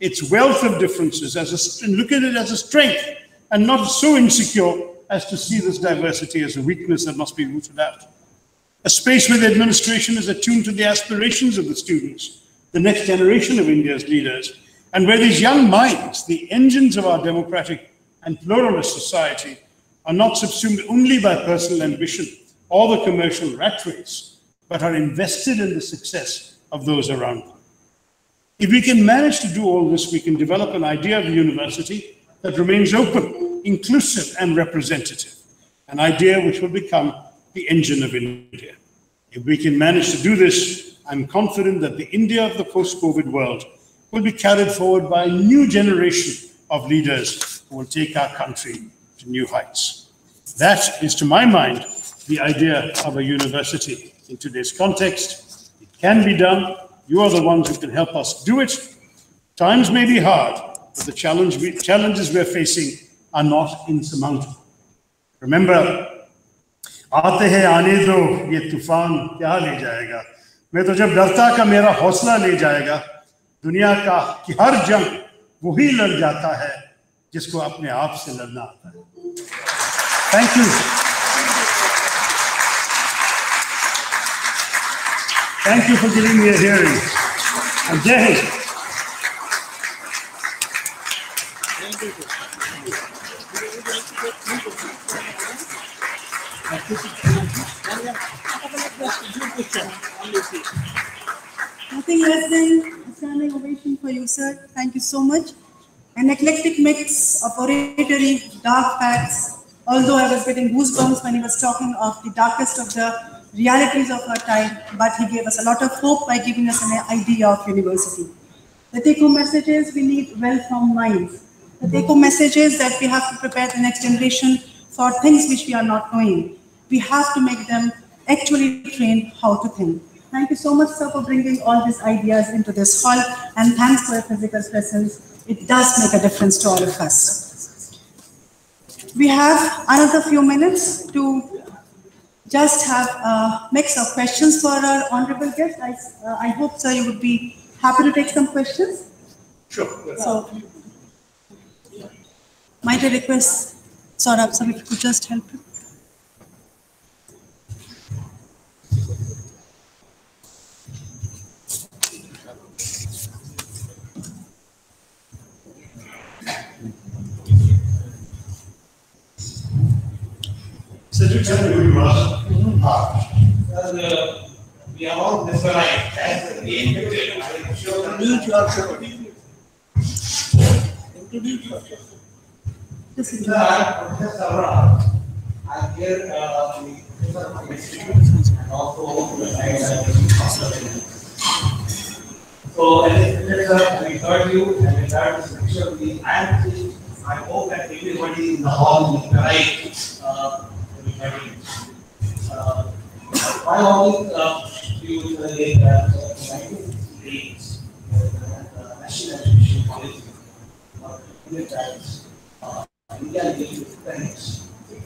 its wealth of differences as a, and look at it as a strength and not so insecure as to see this diversity as a weakness that must be rooted out. a space where the administration is attuned to the aspirations of the students, the next generation of India's leaders, and where these young minds, the engines of our democratic and pluralist society, are not subsumed only by personal ambition or the commercial rat race, but are invested in the success of those around them. If we can manage to do all this, we can develop an idea of the university that remains open, inclusive, and representative, an idea which will become the engine of India. If we can manage to do this, I'm confident that the India of the post COVID world will be carried forward by a new generation of leaders who will take our country to new heights. That is, to my mind, the idea of a university in today's context. It can be done. You are the ones who can help us do it. Times may be hard, but the challenge we, challenges we're facing are not insurmountable. Remember, آتے ہیں آنے دو یہ طوفان کیا لے جائے گا؟ میں تو جب ڈرتا کا میرا حوصلہ لے جائے گا دنیا کا کہ ہر جنگ وہی لڑ جاتا ہے جس کو اپنے آپ سے لڑنا آتا ہے۔ Thank you thank you for giving your hearing Jai Hind Nothing less than a standing ovation for you, sir. Thank you so much. An eclectic mix of oratory, dark facts. Although I was getting goosebumps when he was talking of the darkest of the realities of our time, but he gave us a lot of hope by giving us an idea of university. The take-home message is we need well-formed minds. The take-home message is that we have to prepare the next generation for things which we are not knowing. We have to make them actually trained how to think. Thank you so much, sir, for bringing all these ideas into this hall, and thanks for your physical presence. It does make a difference to all of us. We have another few minutes to just have a mix of questions for our honorable guest. I, uh, I hope, sir, you would be happy to take some questions. Sure. So, might I request Saurabh, sir, if you could just help him? So you tell me who you. Uh, we are all different as the individual. Introduce yourself. Introduce yourself. Just Sir, I'm Professor Ram. I'm here uh, in the institute and also the science So, as a professor, we heard you and we heard this picture. I am, I hope that everybody in the hall will write uh, the hearing. Uh, my only uh, is that 1968, national education policy, times, uh, India needs to spend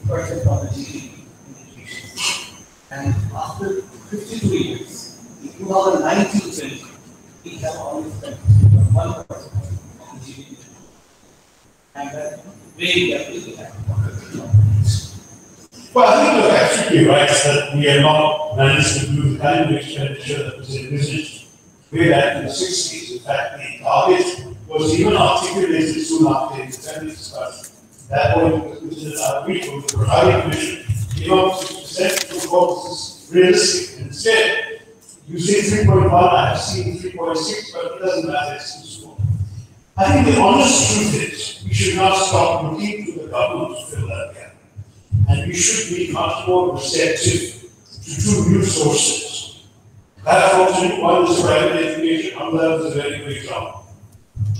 percent of the GDP in education. And after 52 years, in 2019, we have only spent one percent of the GDP. And that very definitely have. Well, I think you're absolutely right that we have not managed to do the kind of expenditure that was envisaged way back in the sixties. In fact, the target was even articulated soon after the independence discussion. That point, our week of the Kothari Commission, came up six percent of what is realistic. Instead, you see three point one, I have seen three point six, but it doesn't matter, it's too small. I think the honest truth is, we should not stop looking to the government to fill that gap. And we should be much more receptive to two new sources. That fortunate one is private education, another is a very good example.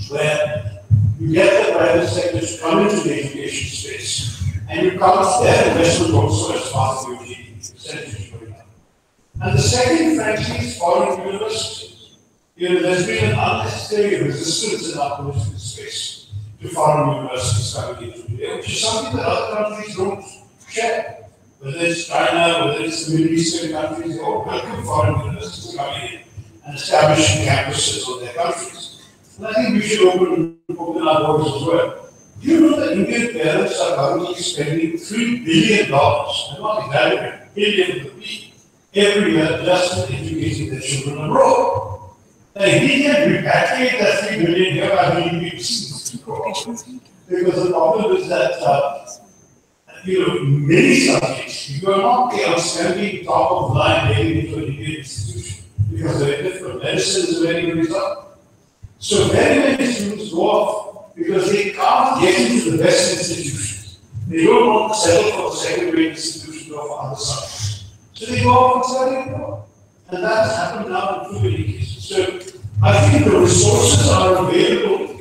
Where you get the private sector to come into the education space, and you count their investment also as part of your percentage. And the second, frankly, is foreign universities. You know, there's been an unnecessary resistance in our political space to foreign universities coming into India, which is something that other countries don't Whether it's China, whether it's the Middle Eastern countries, they all welcome foreign universities coming in and establishing campuses in their countries. And I think we should open, open our doors as well. Do you know that Indian parents are currently spending $3 billion, I'm not exaggerating, billion B, every year just in educating their children abroad. Now, if we can repatriate that three million here, believe we've seen Because the problem is that, uh, you know, many subjects, you are not the outstanding top of line getting into an Indian institution because they're different. Medicine is a very. So many students go off because they can't get into the best institutions. They don't want to settle for the second-rate institution of other subjects. So they go off and study abroad. And that happened now in too many cases. So I think the resources are available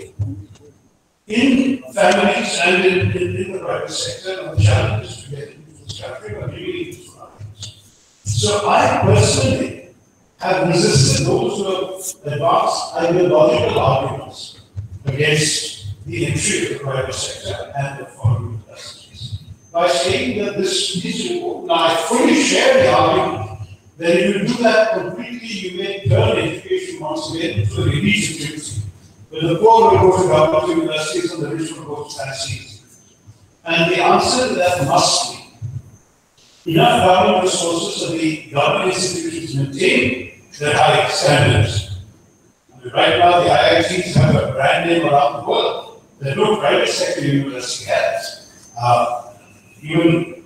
in families and in, in, in the private sector, and the challenge is to get into this country or really into finance. So I personally have resisted those who have advanced ideological arguments against the entry of the private sector and the foreign universities by saying that this needs to go. Now, I fully share the argument that if you do that completely, you may turn education once again into a elite activity. But the poor will go to government universities and the rich will go to fancy. And the answer to that must be enough government resources so the government institutions maintain their high standards. Right now, the IITs have a brand name around the world that no private sector university has. Uh, even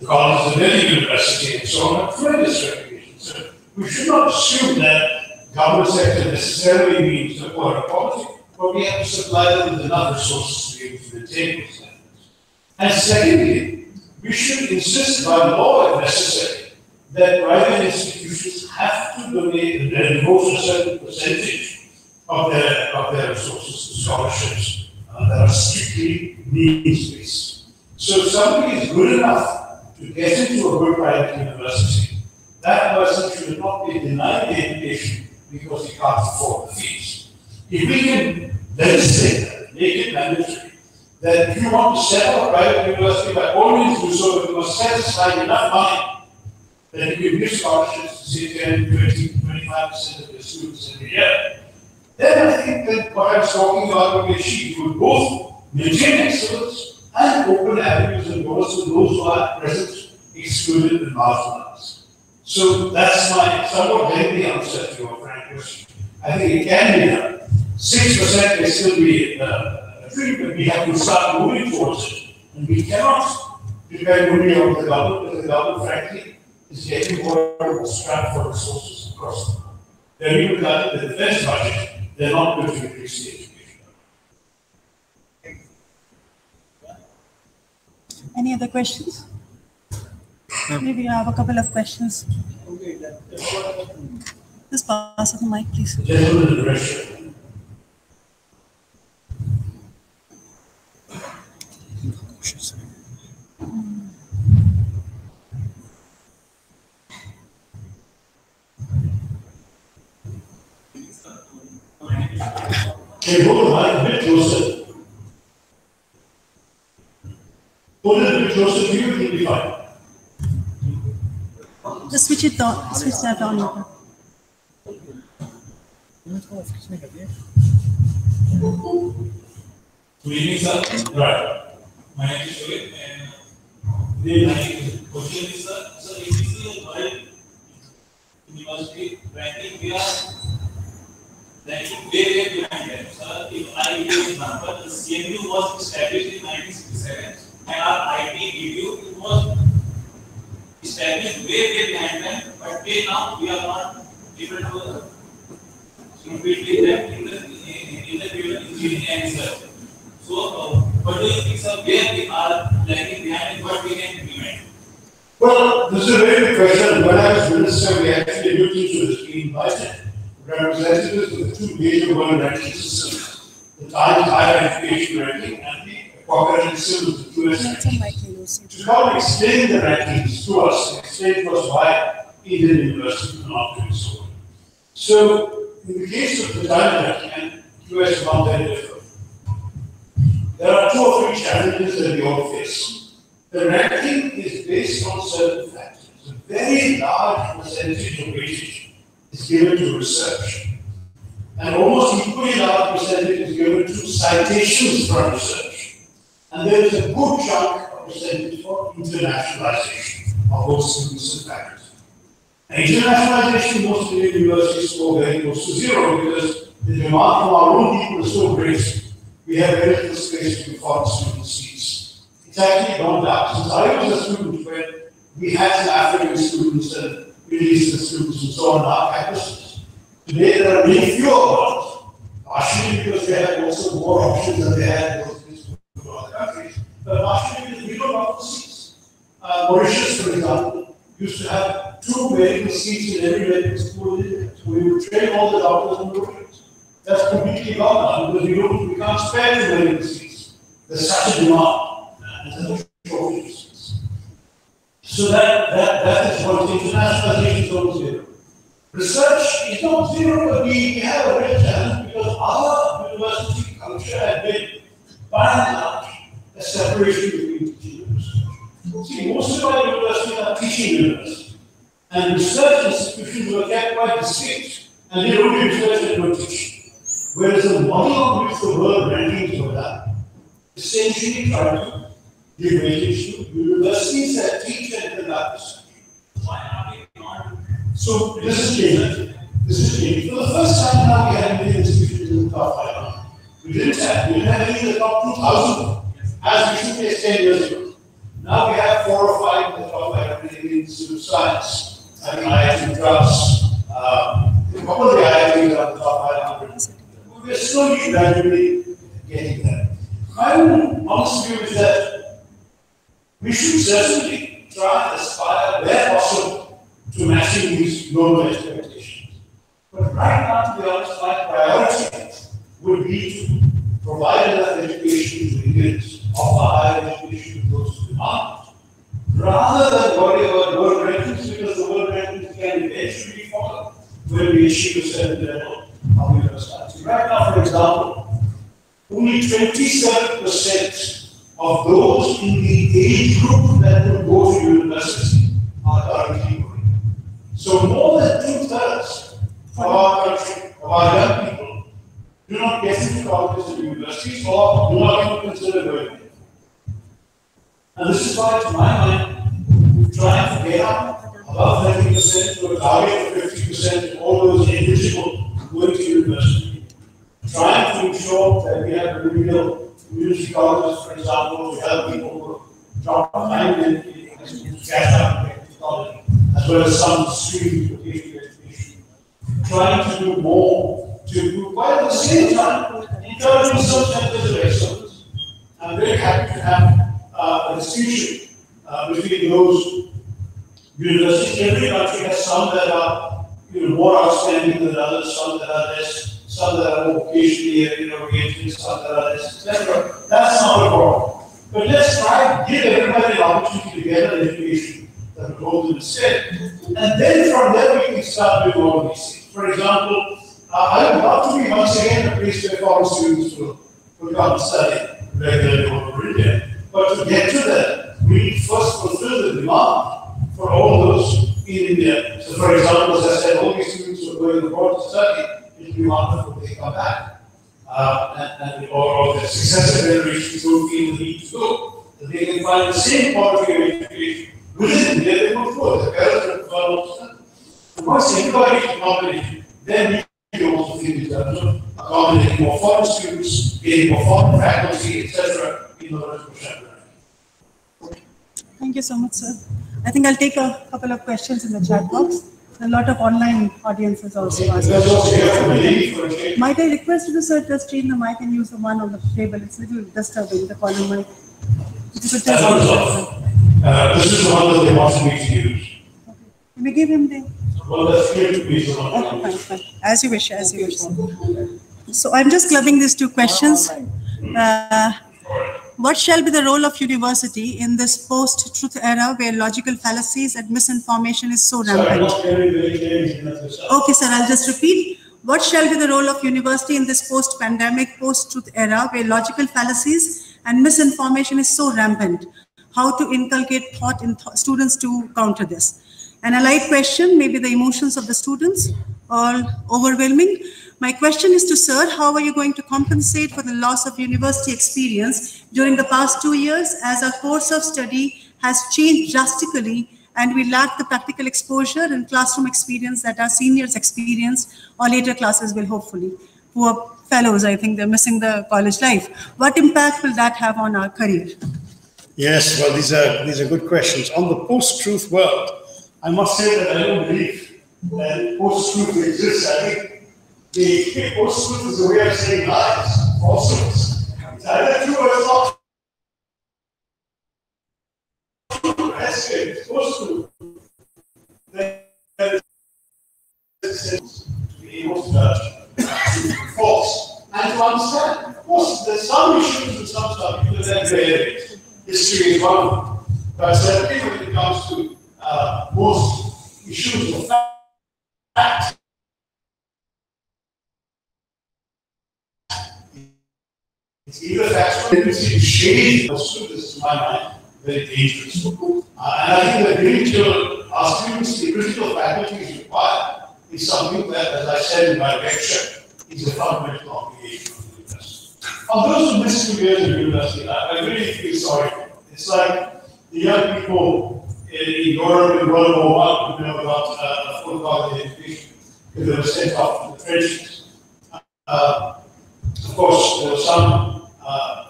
the College of Delhi University and so on have tremendous reputation. So we should not assume that government sector necessarily means the poor quality, but we have to supply them with enough resources to be able to maintain those standards. And secondly, we should insist by law if necessary that private institutions have to donate and devote a certain percentage of their of their resources to scholarships uh, that are strictly needs-based. So if somebody is good enough to get into a good private university, that person should not be denied the education because he can't afford the fees. If we can legislate that, make it mandatory, that if you want to set up a private university, by all means do so, but you must set aside enough money that you can give scholarships to say 10, 20, 25% of your students every year. Then I think that what I was talking about would be achieved. Both maintain excellence and open avenues and doors to those who are present, excluded, and marginalized. So that's my somewhat lengthy answer to your frank question. I think it can be done. Six percent may still be uh, but we have to start moving towards it. And we cannot depend only on the government, because the government, frankly, is getting more strapped for resources across the world. They're even cutting the defense budget, they're not going to increase the education. Any other questions? Maybe I have a couple of questions. Just pass the mic, please. The gentleman in the red shirt. Hey, hold on, a bit closer. Hold it a bit closer to you, you'll be fine. Just switch it on, switch that on. Good evening, sir. Right. My name is Rohit and the my question is, sir, sir, if you see world university ranking, we are ranking way, way behind them. Sir, if I give you an example, the CMU was established in 1967 and our IT DBU was established way, way behind them, but till now we are not able to compete with them in the, in, the field engineering and research. So, uh, what do you think, sir, where we are lagging behind and what we can implement? Well, this is a very good question. When I was minister, we actually looked into this being budget. Representatives of the two major world ranking systems, the Times Higher Education Ranking and the The QS. To the rankings to us, explain to us why Indian universities are not doing so. So, in the case of the ranking, and QS not very different. There are two or three challenges that we all face. The ranking is based on certain factors. A very large percentage of weightage is given to research. And almost equally large percentage is given to citations from research. And there is a good chunk of for internationalization of both students and faculty. Internationalization, most Indian universities score very close to zero because the demand from our own people is so great. We have very little space to foreign student seats. It's actually gone down. Since I was a student when we had some African students and Middle Eastern students and so on our campuses. Today there are many fewer ones, partially because they have also more options than they had but partially because we don't have the seats. Uh, Mauritius, for example, used to have two medical seats in every medical school in. So we would train all the doctors in Mauritius. That's completely gone now because we don't, we can't spare the medical seats. There's such a demand. and there's a shortage of seats. So that, that, that is what internationalization is not zero. Research is not zero, but we, have a great challenge because our university culture has been, by and large, a separation between and. See, most of our universities are teaching universities, and research institutions were kept quite distinct, and they only research and no teaching. Whereas the model on which the world rankings were done, essentially tried to give to universities that teach and conduct research. So this is changing. This is changing. For the first time now, we have many institutions in the top 500. We didn't have, we didn't have any in the top 2,000, as should be 10 years. Now we have four or five in the top 500 in the Science, I mean, IIT Madras, um, a couple of the IITs are the top 500. We're slowly, gradually getting there. My own honest view is that we should certainly try and aspire where possible to matching these global expectations. But right now, to be honest, my priority would be to provide enough education to Indians, offer higher education to those who demand rather than worry about world rankings, because the world rankings can eventually follow when we achieve a certain level of university. Right now, for example, only 27% of those in the age group that will go to university are currently going. So more than two thirds of our country, of our young people, do not get into colleges and universities or do not even consider going. And this is why, to my mind, we're trying to get up above 30% to a target of 50% of all those eligible going to university. Trying to ensure that we have remedial community colleges, for example, to help people drop behind in, in, in catch up in technology, as well as some stream vocational education. Trying to do more to while at the same time, encouraging some centers of excellence. I'm very happy to have a distinction uh, between those universities. Every country has some that are you know, more outstanding than others, some that are less, some that are more vocationally you know, oriented, some that are less, etc. That's not a problem. But let's try give everybody an opportunity to get an education that will hold them instead. And then from there we can start doing all these things. For example, uh, I would love to be once again a place where foreign students will, will come study regularly over India. But to get to that, we need first fulfill the demand for all those in India. So for example, as I said, all these students who are going abroad to study, it will be wonderful if they come back. Uh, and, and, or, the successive generations don't feel the need to go. That they can find the same quality of education within India they would go. The parents follow study. Once you encourage accommodation, then you also feel in terms of accommodating more foreign students, getting more foreign faculty, etc. in order to push that. Thank you so much, sir. I think I'll take a couple of questions in the chat box. A lot of online audiences also There's also here for me, asking. for a. Might I request you to sir just change the mic and use the one on the table? It's a little disturbing, the column mic. If you could That's just- uh, this is the one that they want me to use. Can we give him the? Well, that's clear to me, so I'm Okay, fine, fine. As you wish, as you wish. So I'm just clubbing these two questions. Uh, What shall be the role of university in this post-truth era where logical fallacies and misinformation is so rampant? not very, very clear in this. Okay, sir, I'll just repeat. What shall be the role of university in this post-pandemic, post-truth era where logical fallacies and misinformation is so rampant? How to inculcate thought in th- students to counter this? An allied question, maybe the emotions of the students, all overwhelming. My question is to sir, how are you going to compensate for the loss of university experience during the past two years as our course of study has changed drastically and we lack the practical exposure and classroom experience that our seniors experienced or later classes will hopefully. Poor fellows, I think they're missing the college life. What impact will that have on our career? Yes, well, these are these are good questions. On the post-truth world, I must say that I don't believe that post-truth exists. I think the post-truth is a way of saying lies, falsehoods. It's either true or it's not. true. That's it. It's to judge false and to understand. Of course, there's some issues and some stuff that then gray history is one. But certainly when it comes to uh, most issues of fact, it's either factual tendency to shade the students, to my mind, very dangerous. Uh, and I think giving to our students the critical faculties required is something that, as I said in my lecture, is a fundamental obligation of the university. On those who miss two years of university, I, I really feel sorry. It's like the young people in, in Europe in World War One who never got uh, a full college education because they were sent off to the trenches. Uh, of course, there were some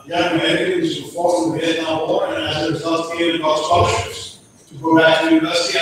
young Americans who fought in the Vietnam War and as a result came and got scholarships to go back to university.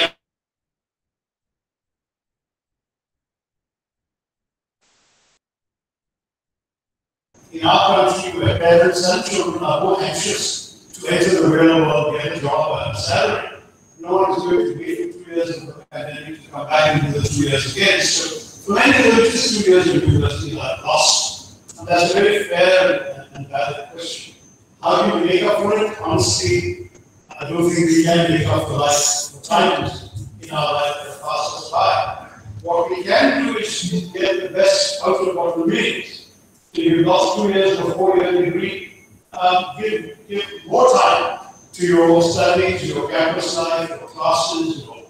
In our country, where parents and children are both anxious to enter the real world, get a job and a salary. No one is going to wait for two years of the pandemic to come back into the two years again. So for many of just two years of university are lost. And that's very fair and valid question. How do you make up for it? Honestly, I don't think we can make up for life for times in our life that pass us by. What we can do is get the best out of what remains. So you've lost two years or four year degree, um, give, give more time to your studies, to your campus life, your classes, your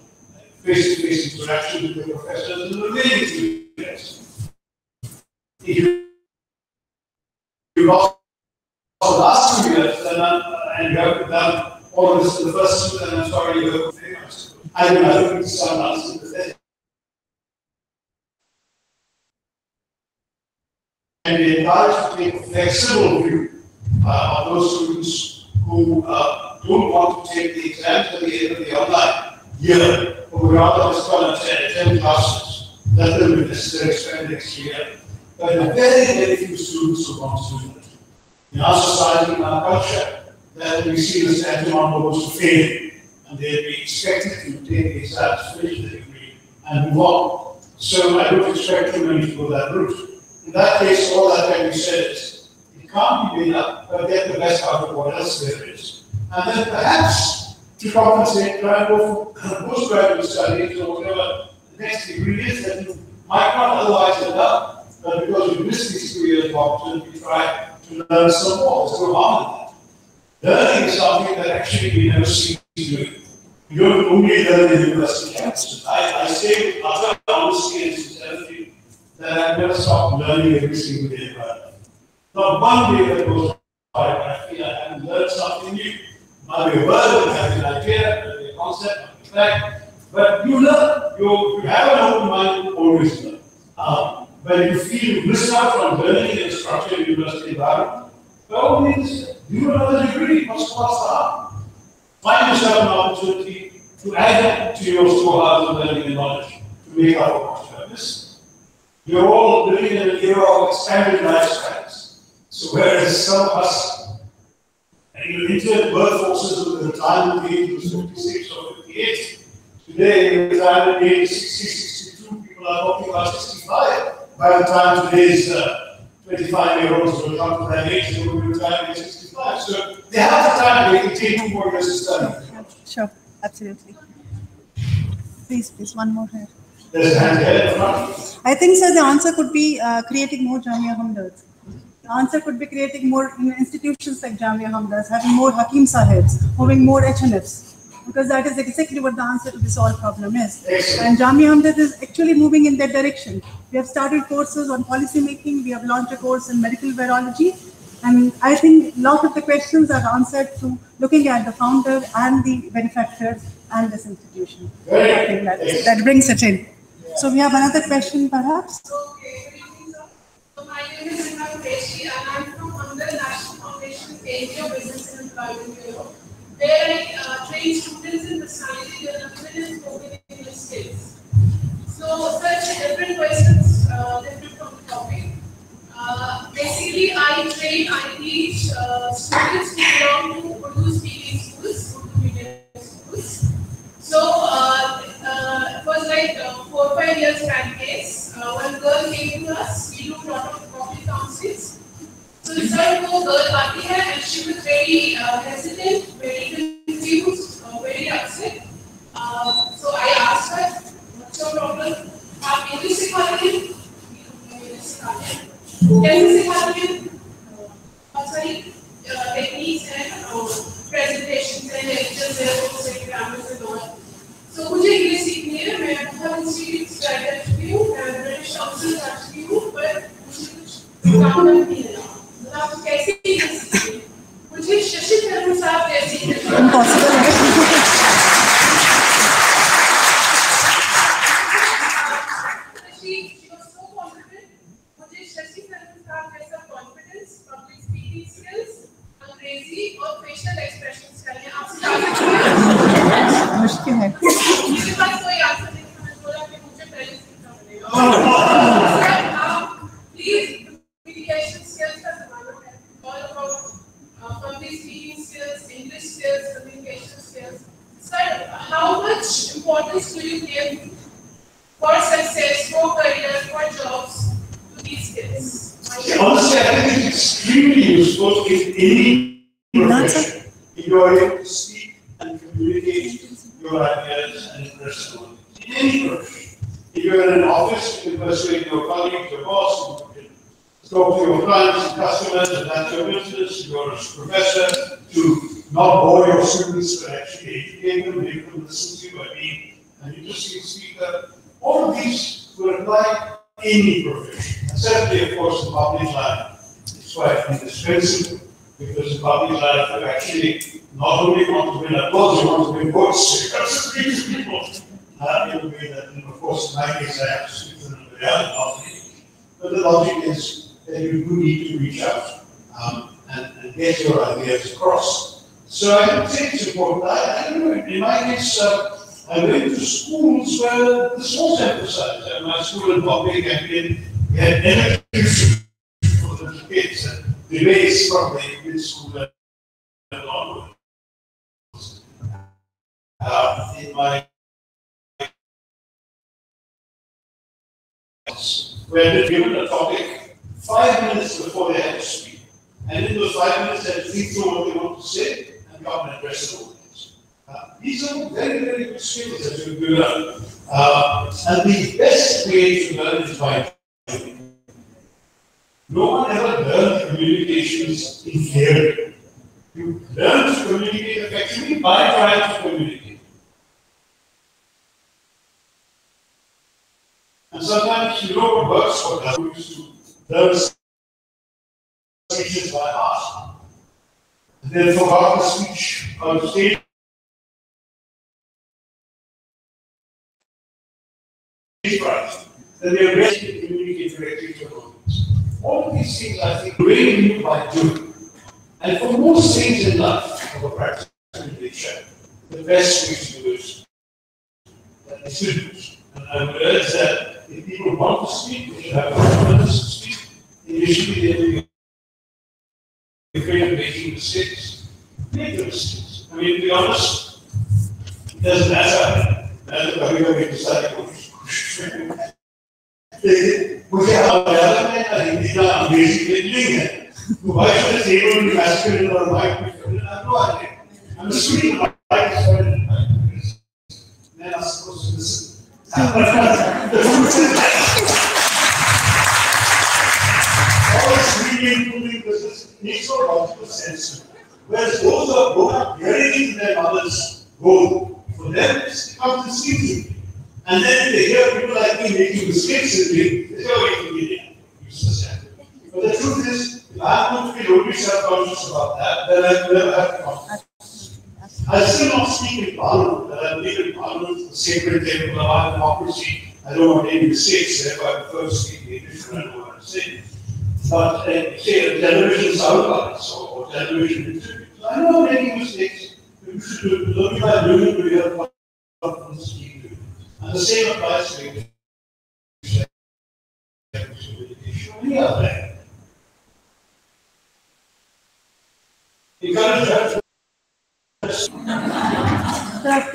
face-to-face interaction with your professors and the remaining two years. If you, lost the last two years, then, uh, and have done all this the first I'm sorry, you have much. I know, I don't think sound unsympathetic. And we encourage to take a flexible view uh, on those students who uh, don't want to take the exams at the end of the online year, but rather just go and attend, classes. That will be necessary next year. But very, very few students who do it. In our society, in our culture, that we see this tantamount almost to fail, and they'll be expected to take the finish the degree, and move on. So I don't expect too many to go that route. In that case, all that can be said is, it can't be made up, but get the best out of what else there is. And then perhaps to compensate, try and go for postgraduate studies or whatever the next degree is that you might not otherwise have done, but because you missed these two years of opportunity, try to learn some more. There's no that. Learning is something that actually we never seem to do. You don't only learn in university campuses. I, I say with utter honesty and sincerity that I've never stopped learning every single day of my. Not one day that goes by when I feel I haven't learned something new. Might be a word, might be an idea, might be a concept, might be a fact, but you learn. You, you have an open mind, always learn. Um, when you feel missed out on learning in a structured university environment, by all means, do another degree, what's cost harm? Find yourself an opportunity to add to your storehouse of learning and knowledge, to make up for what purpose. You're all living in an era of expanded lifespans. So whereas some of us, and you entered workforces with the retirement age was 56 or 58, today the retirement age is 60, 62, people are talking about 65. By the time today's uh, 25 year olds will come to that age, they will be retired at 65. So they have the time, they can take two more years to study. Sure, absolutely. Please, please, one more here. There's a hand here. I think, sir, the answer could be uh, creating more Jamia Hamdards. The answer could be creating more institutions like Jamia Hamdards, having more Hakim Sahibs, having more HNFs. Because that is exactly what the answer to this all problem is. And Jamia Hamdard is actually moving in that direction. We have started courses on policy making, we have launched a course in medical virology, And I think a lot of the questions are answered through looking at the founder and the benefactors and this institution. I think that, that brings it in. So we have another question perhaps? So my name is Rima Qureshi and I'm from Hamdard National Foundation Area Business and Employment Bureau, where uh, train students in personality development and spoken English skills. So such different questions, uh, different from the topic. Uh, basically, I train, I teach uh, students who belong to Urdu speaking schools, Urdu medium schools. So uh, uh, it was like uh, four five years back case. One girl came to us. We do a lot of coffee councils. So we said, "वो girl आती है," and she was very uh, hesitant, very confused, uh, very upset. Uh, so I asked her, "What's your problem? आप English सिखा रही हैं?" English सिखा रही हैं. कैसे सिखा रही हैं? बहुत सारी टेक्निक्स हैं और प्रेजेंटेशन हैं लेक्चर्स हैं बुक्स हैं ग्रामर्स हैं और तो मुझे इंग्लिश सीखनी है मैं बहुत इंस्टीट्यूट ट्राई कर चुकी हूँ मैं ब्रिटिश काउंसिल कर चुकी हूँ पर मुझे कुछ काम नहीं है صاحب کیسے مجھے ششی تھرور صاحب کیسے and you just can speak that. All these will apply any profession. Certainly, of course, the public life, it's quite indispensable because in public life, you actually not only want to win applause, you want to win votes. Speak to people uh, in a way that, and of course, in my case, to. But the logic is that you do need to reach out um, and, and get your ideas across. So I think it's important. I, I don't know, in my case, uh, I went to schools where this was emphasized. At my school in Bombay, Campion, we had elocution for the kids and debates from the mid school and onwards. Uh, in my where they're given a topic five minutes before they had to speak. And in those five minutes, they had to think through what they want to say and come and address the. These are very, very good skills that you can learn. Uh, and the best way to learn is by doing. No one ever learned communications in theory. You learn to communicate effectively by trying to communicate. And sometimes you know what works, what doesn't. We used to learn speeches by heart. And then forgot the speech on stage. Christ, that they rest to communicate directly to God. All these things I think really new by doing. And for most things in life, of a practical nature, the best way to do is that decisions. And I would urge that if people want to speak, they should have confidence to speak. Initially, they will be afraid of making mistakes. Make the mistakes. I mean, to be honest, it doesn't matter. That's why we decided to मुझे मलयालम में ना हिंदी ना अंग्रेजी में नहीं है तो why should I say only masculine or white feminine? I have no idea. I'm assuming the white is feminine. Then I'm supposed to listen. All this reading, doing business makes no logical sense. Whereas those who are grown up hearing in their mothers go, for them it comes instinctively. And then they hear people like me making mistakes in me, they say, you can be useless. But the truth is, If I'm going to be only self-conscious about that, then I will never have confidence. I still not speak in parliament, that I believe in parliament the sacred table of our democracy. I don't want any mistakes there, but I prefer to speak English when I know what I'm saying. But uh, say a television soundbites or, or television interviews, I know I'm making mistakes. You should only by doing have confidence The same applies to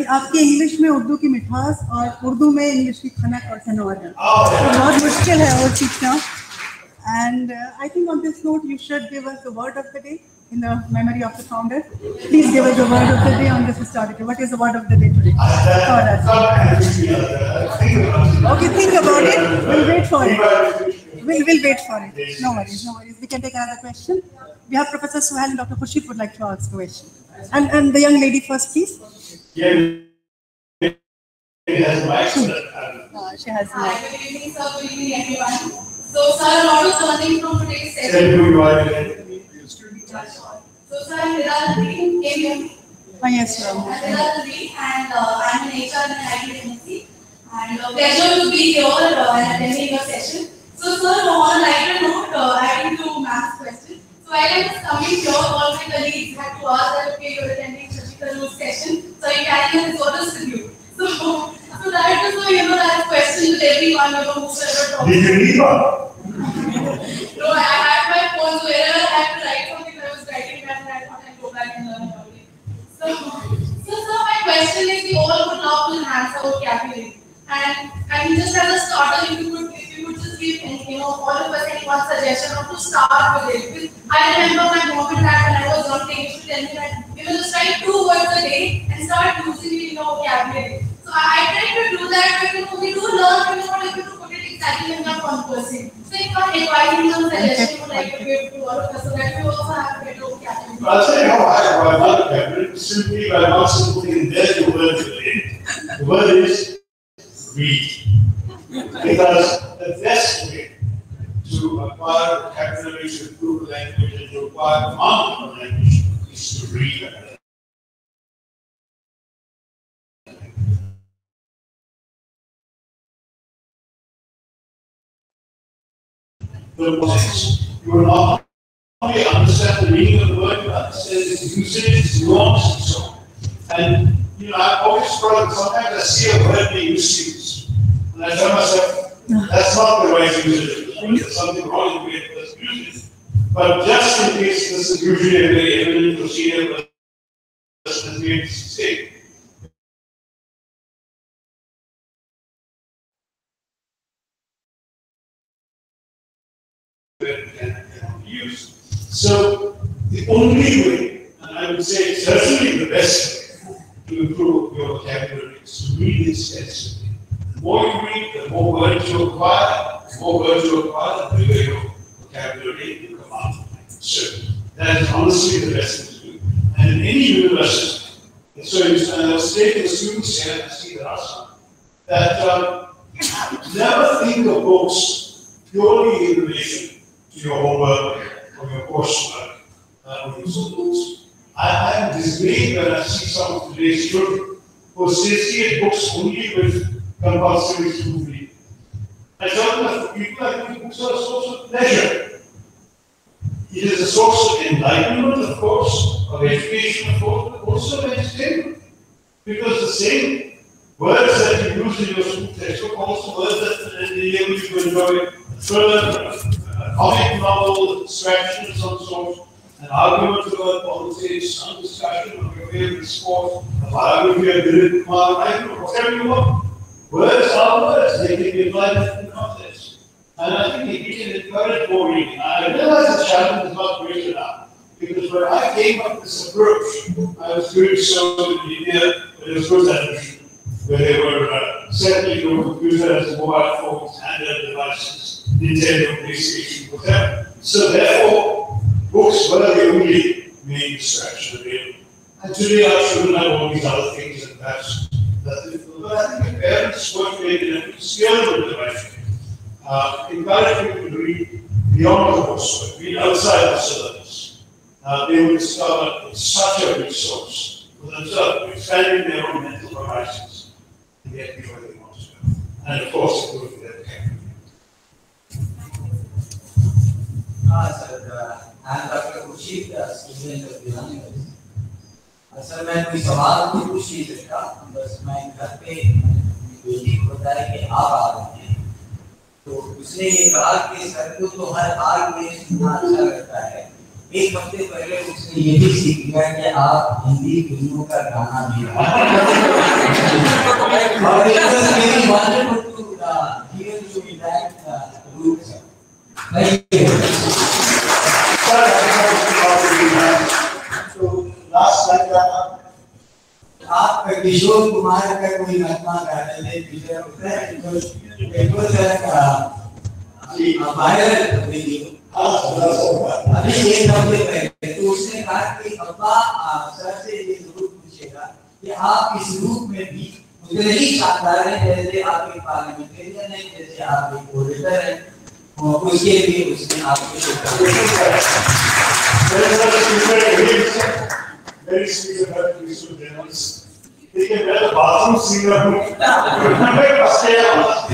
آپ کی English میں اردو کی مٹھاس اور اردو میں English کی کھنک اور سنواد بہت مشکل ہے اور سیکھنا۔ And I think on this note you should give the word of the day in the memory of the founder. Please give us the word of the day on this historical what is the word of the day today? For us. Okay think about it. We'll wait for it. We'll, we'll wait for it. No worries no worries. We can take another question. We have professor suhail and dr. Khurshid would like to ask a question. And and the young lady first please. Yeah. It has mics that uh, she has Hi, good evening, sir. Good evening, everyone. So, sir, a lot of learning from today's session. who you are again. So, sir, I'm Vidal Lee, came here. Oh, yes, sir. I'm Vidal and uh, I'm an HR and an IT agency. And uh, pleasure to be here uh, and attending your session. So, sir, on a lighter note, uh, adding to Matt's question. So, while I was coming here, all my colleagues had to ask that, okay, you're attending Shashi Tharoor's session, so you carry your disorders with you. So, so that is why, you know, that question with everyone, you know, whoever talks. Did you leave her? No, I had my phone, so wherever I had to write something, I was writing that, and I thought I'd go back and learn about it. So, sir, my question is, we all would love to enhance our vocabulary. And, and just as a starter, if you could, if you could just give, you know, all of us any one suggestion of to start with it. Because I remember my mom and dad, when I was young, they used to tell me that, you know, just write two words a day and start using it in your vocabulary. So I, I try to do that, but you know, we do learn, but you know, like, to put it in that one person. So if I'm advising some suggestion, you would like to give to all of us, so that we also have a better vocabulary. I'll tell you how I arrived at vocabulary, simply by not putting there the word today. The word is read. Because the best way to acquire vocabulary, to improve language, and to acquire command of language is to read. The words. You will not only understand the meaning of the word, you understand its usage, its nuance, and so on. And, you know, I always struggle, sometimes I see a word being misused. And I tell myself, that's not the way to use it. There's something wrong with the way it's used. But just in case this is usually a very evident procedure, made a mistake. Be used. So the only way, and I would say certainly the best way to improve your vocabulary is to read extensively. The more you read, the more words you acquire, the more words you acquire, the bigger your vocabulary and your command. So that is honestly the best thing to do. And in any university, and so and I was taking the students here, see some, that um, never think of books purely in relation your homework or your coursework uh, your schools. I am dismayed when I see some of today's children who associate books only with compulsory school reading. I tell them that for people like me, books are a source of pleasure. It is a source of enlightenment, of course, of education, of course, but also of entertainment. Because the same words that you use in your school textbook, also words that enable you to enjoy further comic novel, distractions of sorts, an argument about politics, some discussion of your favorite sport, a biography of Dilip Kumar, whatever you want. Words are words, they can be applied in different contexts. And I think we can encourage more reading. I realize the challenge is not great enough, because when I came up with this approach, I was doing so in India, when it was good where they were uh, settling your computers, mobile phones, handheld devices, Nintendo, PlayStation, whatever. So therefore, books were the only main distraction available. And today our children have all these other things and perhaps that but I think the parents work in a scalable direction. Uh, encourage people to read, beyond the coursework, be outside the syllabus, uh, they will discover such a resource for themselves, expanding their own mental horizons to get to where they want to go. And of course, it will اصل میں کوئی سوال نہیں پوچھ نہیں بس میں گھر پہ بیٹی کو بتایا کہ آپ آ رہے ہیں تو اس نے یہ کہا کہ سر کو تو ہر حال میں سننا اچھا لگتا ہے ایک ہفتے پہلے اس نے یہ بھی سیکھ لیا کہ آپ ہندی فلموں کا گانا بھی اور کشور کمار کا کوئی مہمان رہنے نے پیچھے سر ہمارے ابھی ایک ہفتے پہلے تو اس نے کہا کہ ابا سر سے یہ ضرور پوچھے گا کہ آپ اس روپ میں بھی مجھے نہیں شاندار ہیں جیسے آپ کے پارلیمنٹیرین ہیں جیسے آپ ایک اوریٹر ہیں os guerreiros. Né? Ah, Tem que lembrar da base, não se engana. Não é parcela.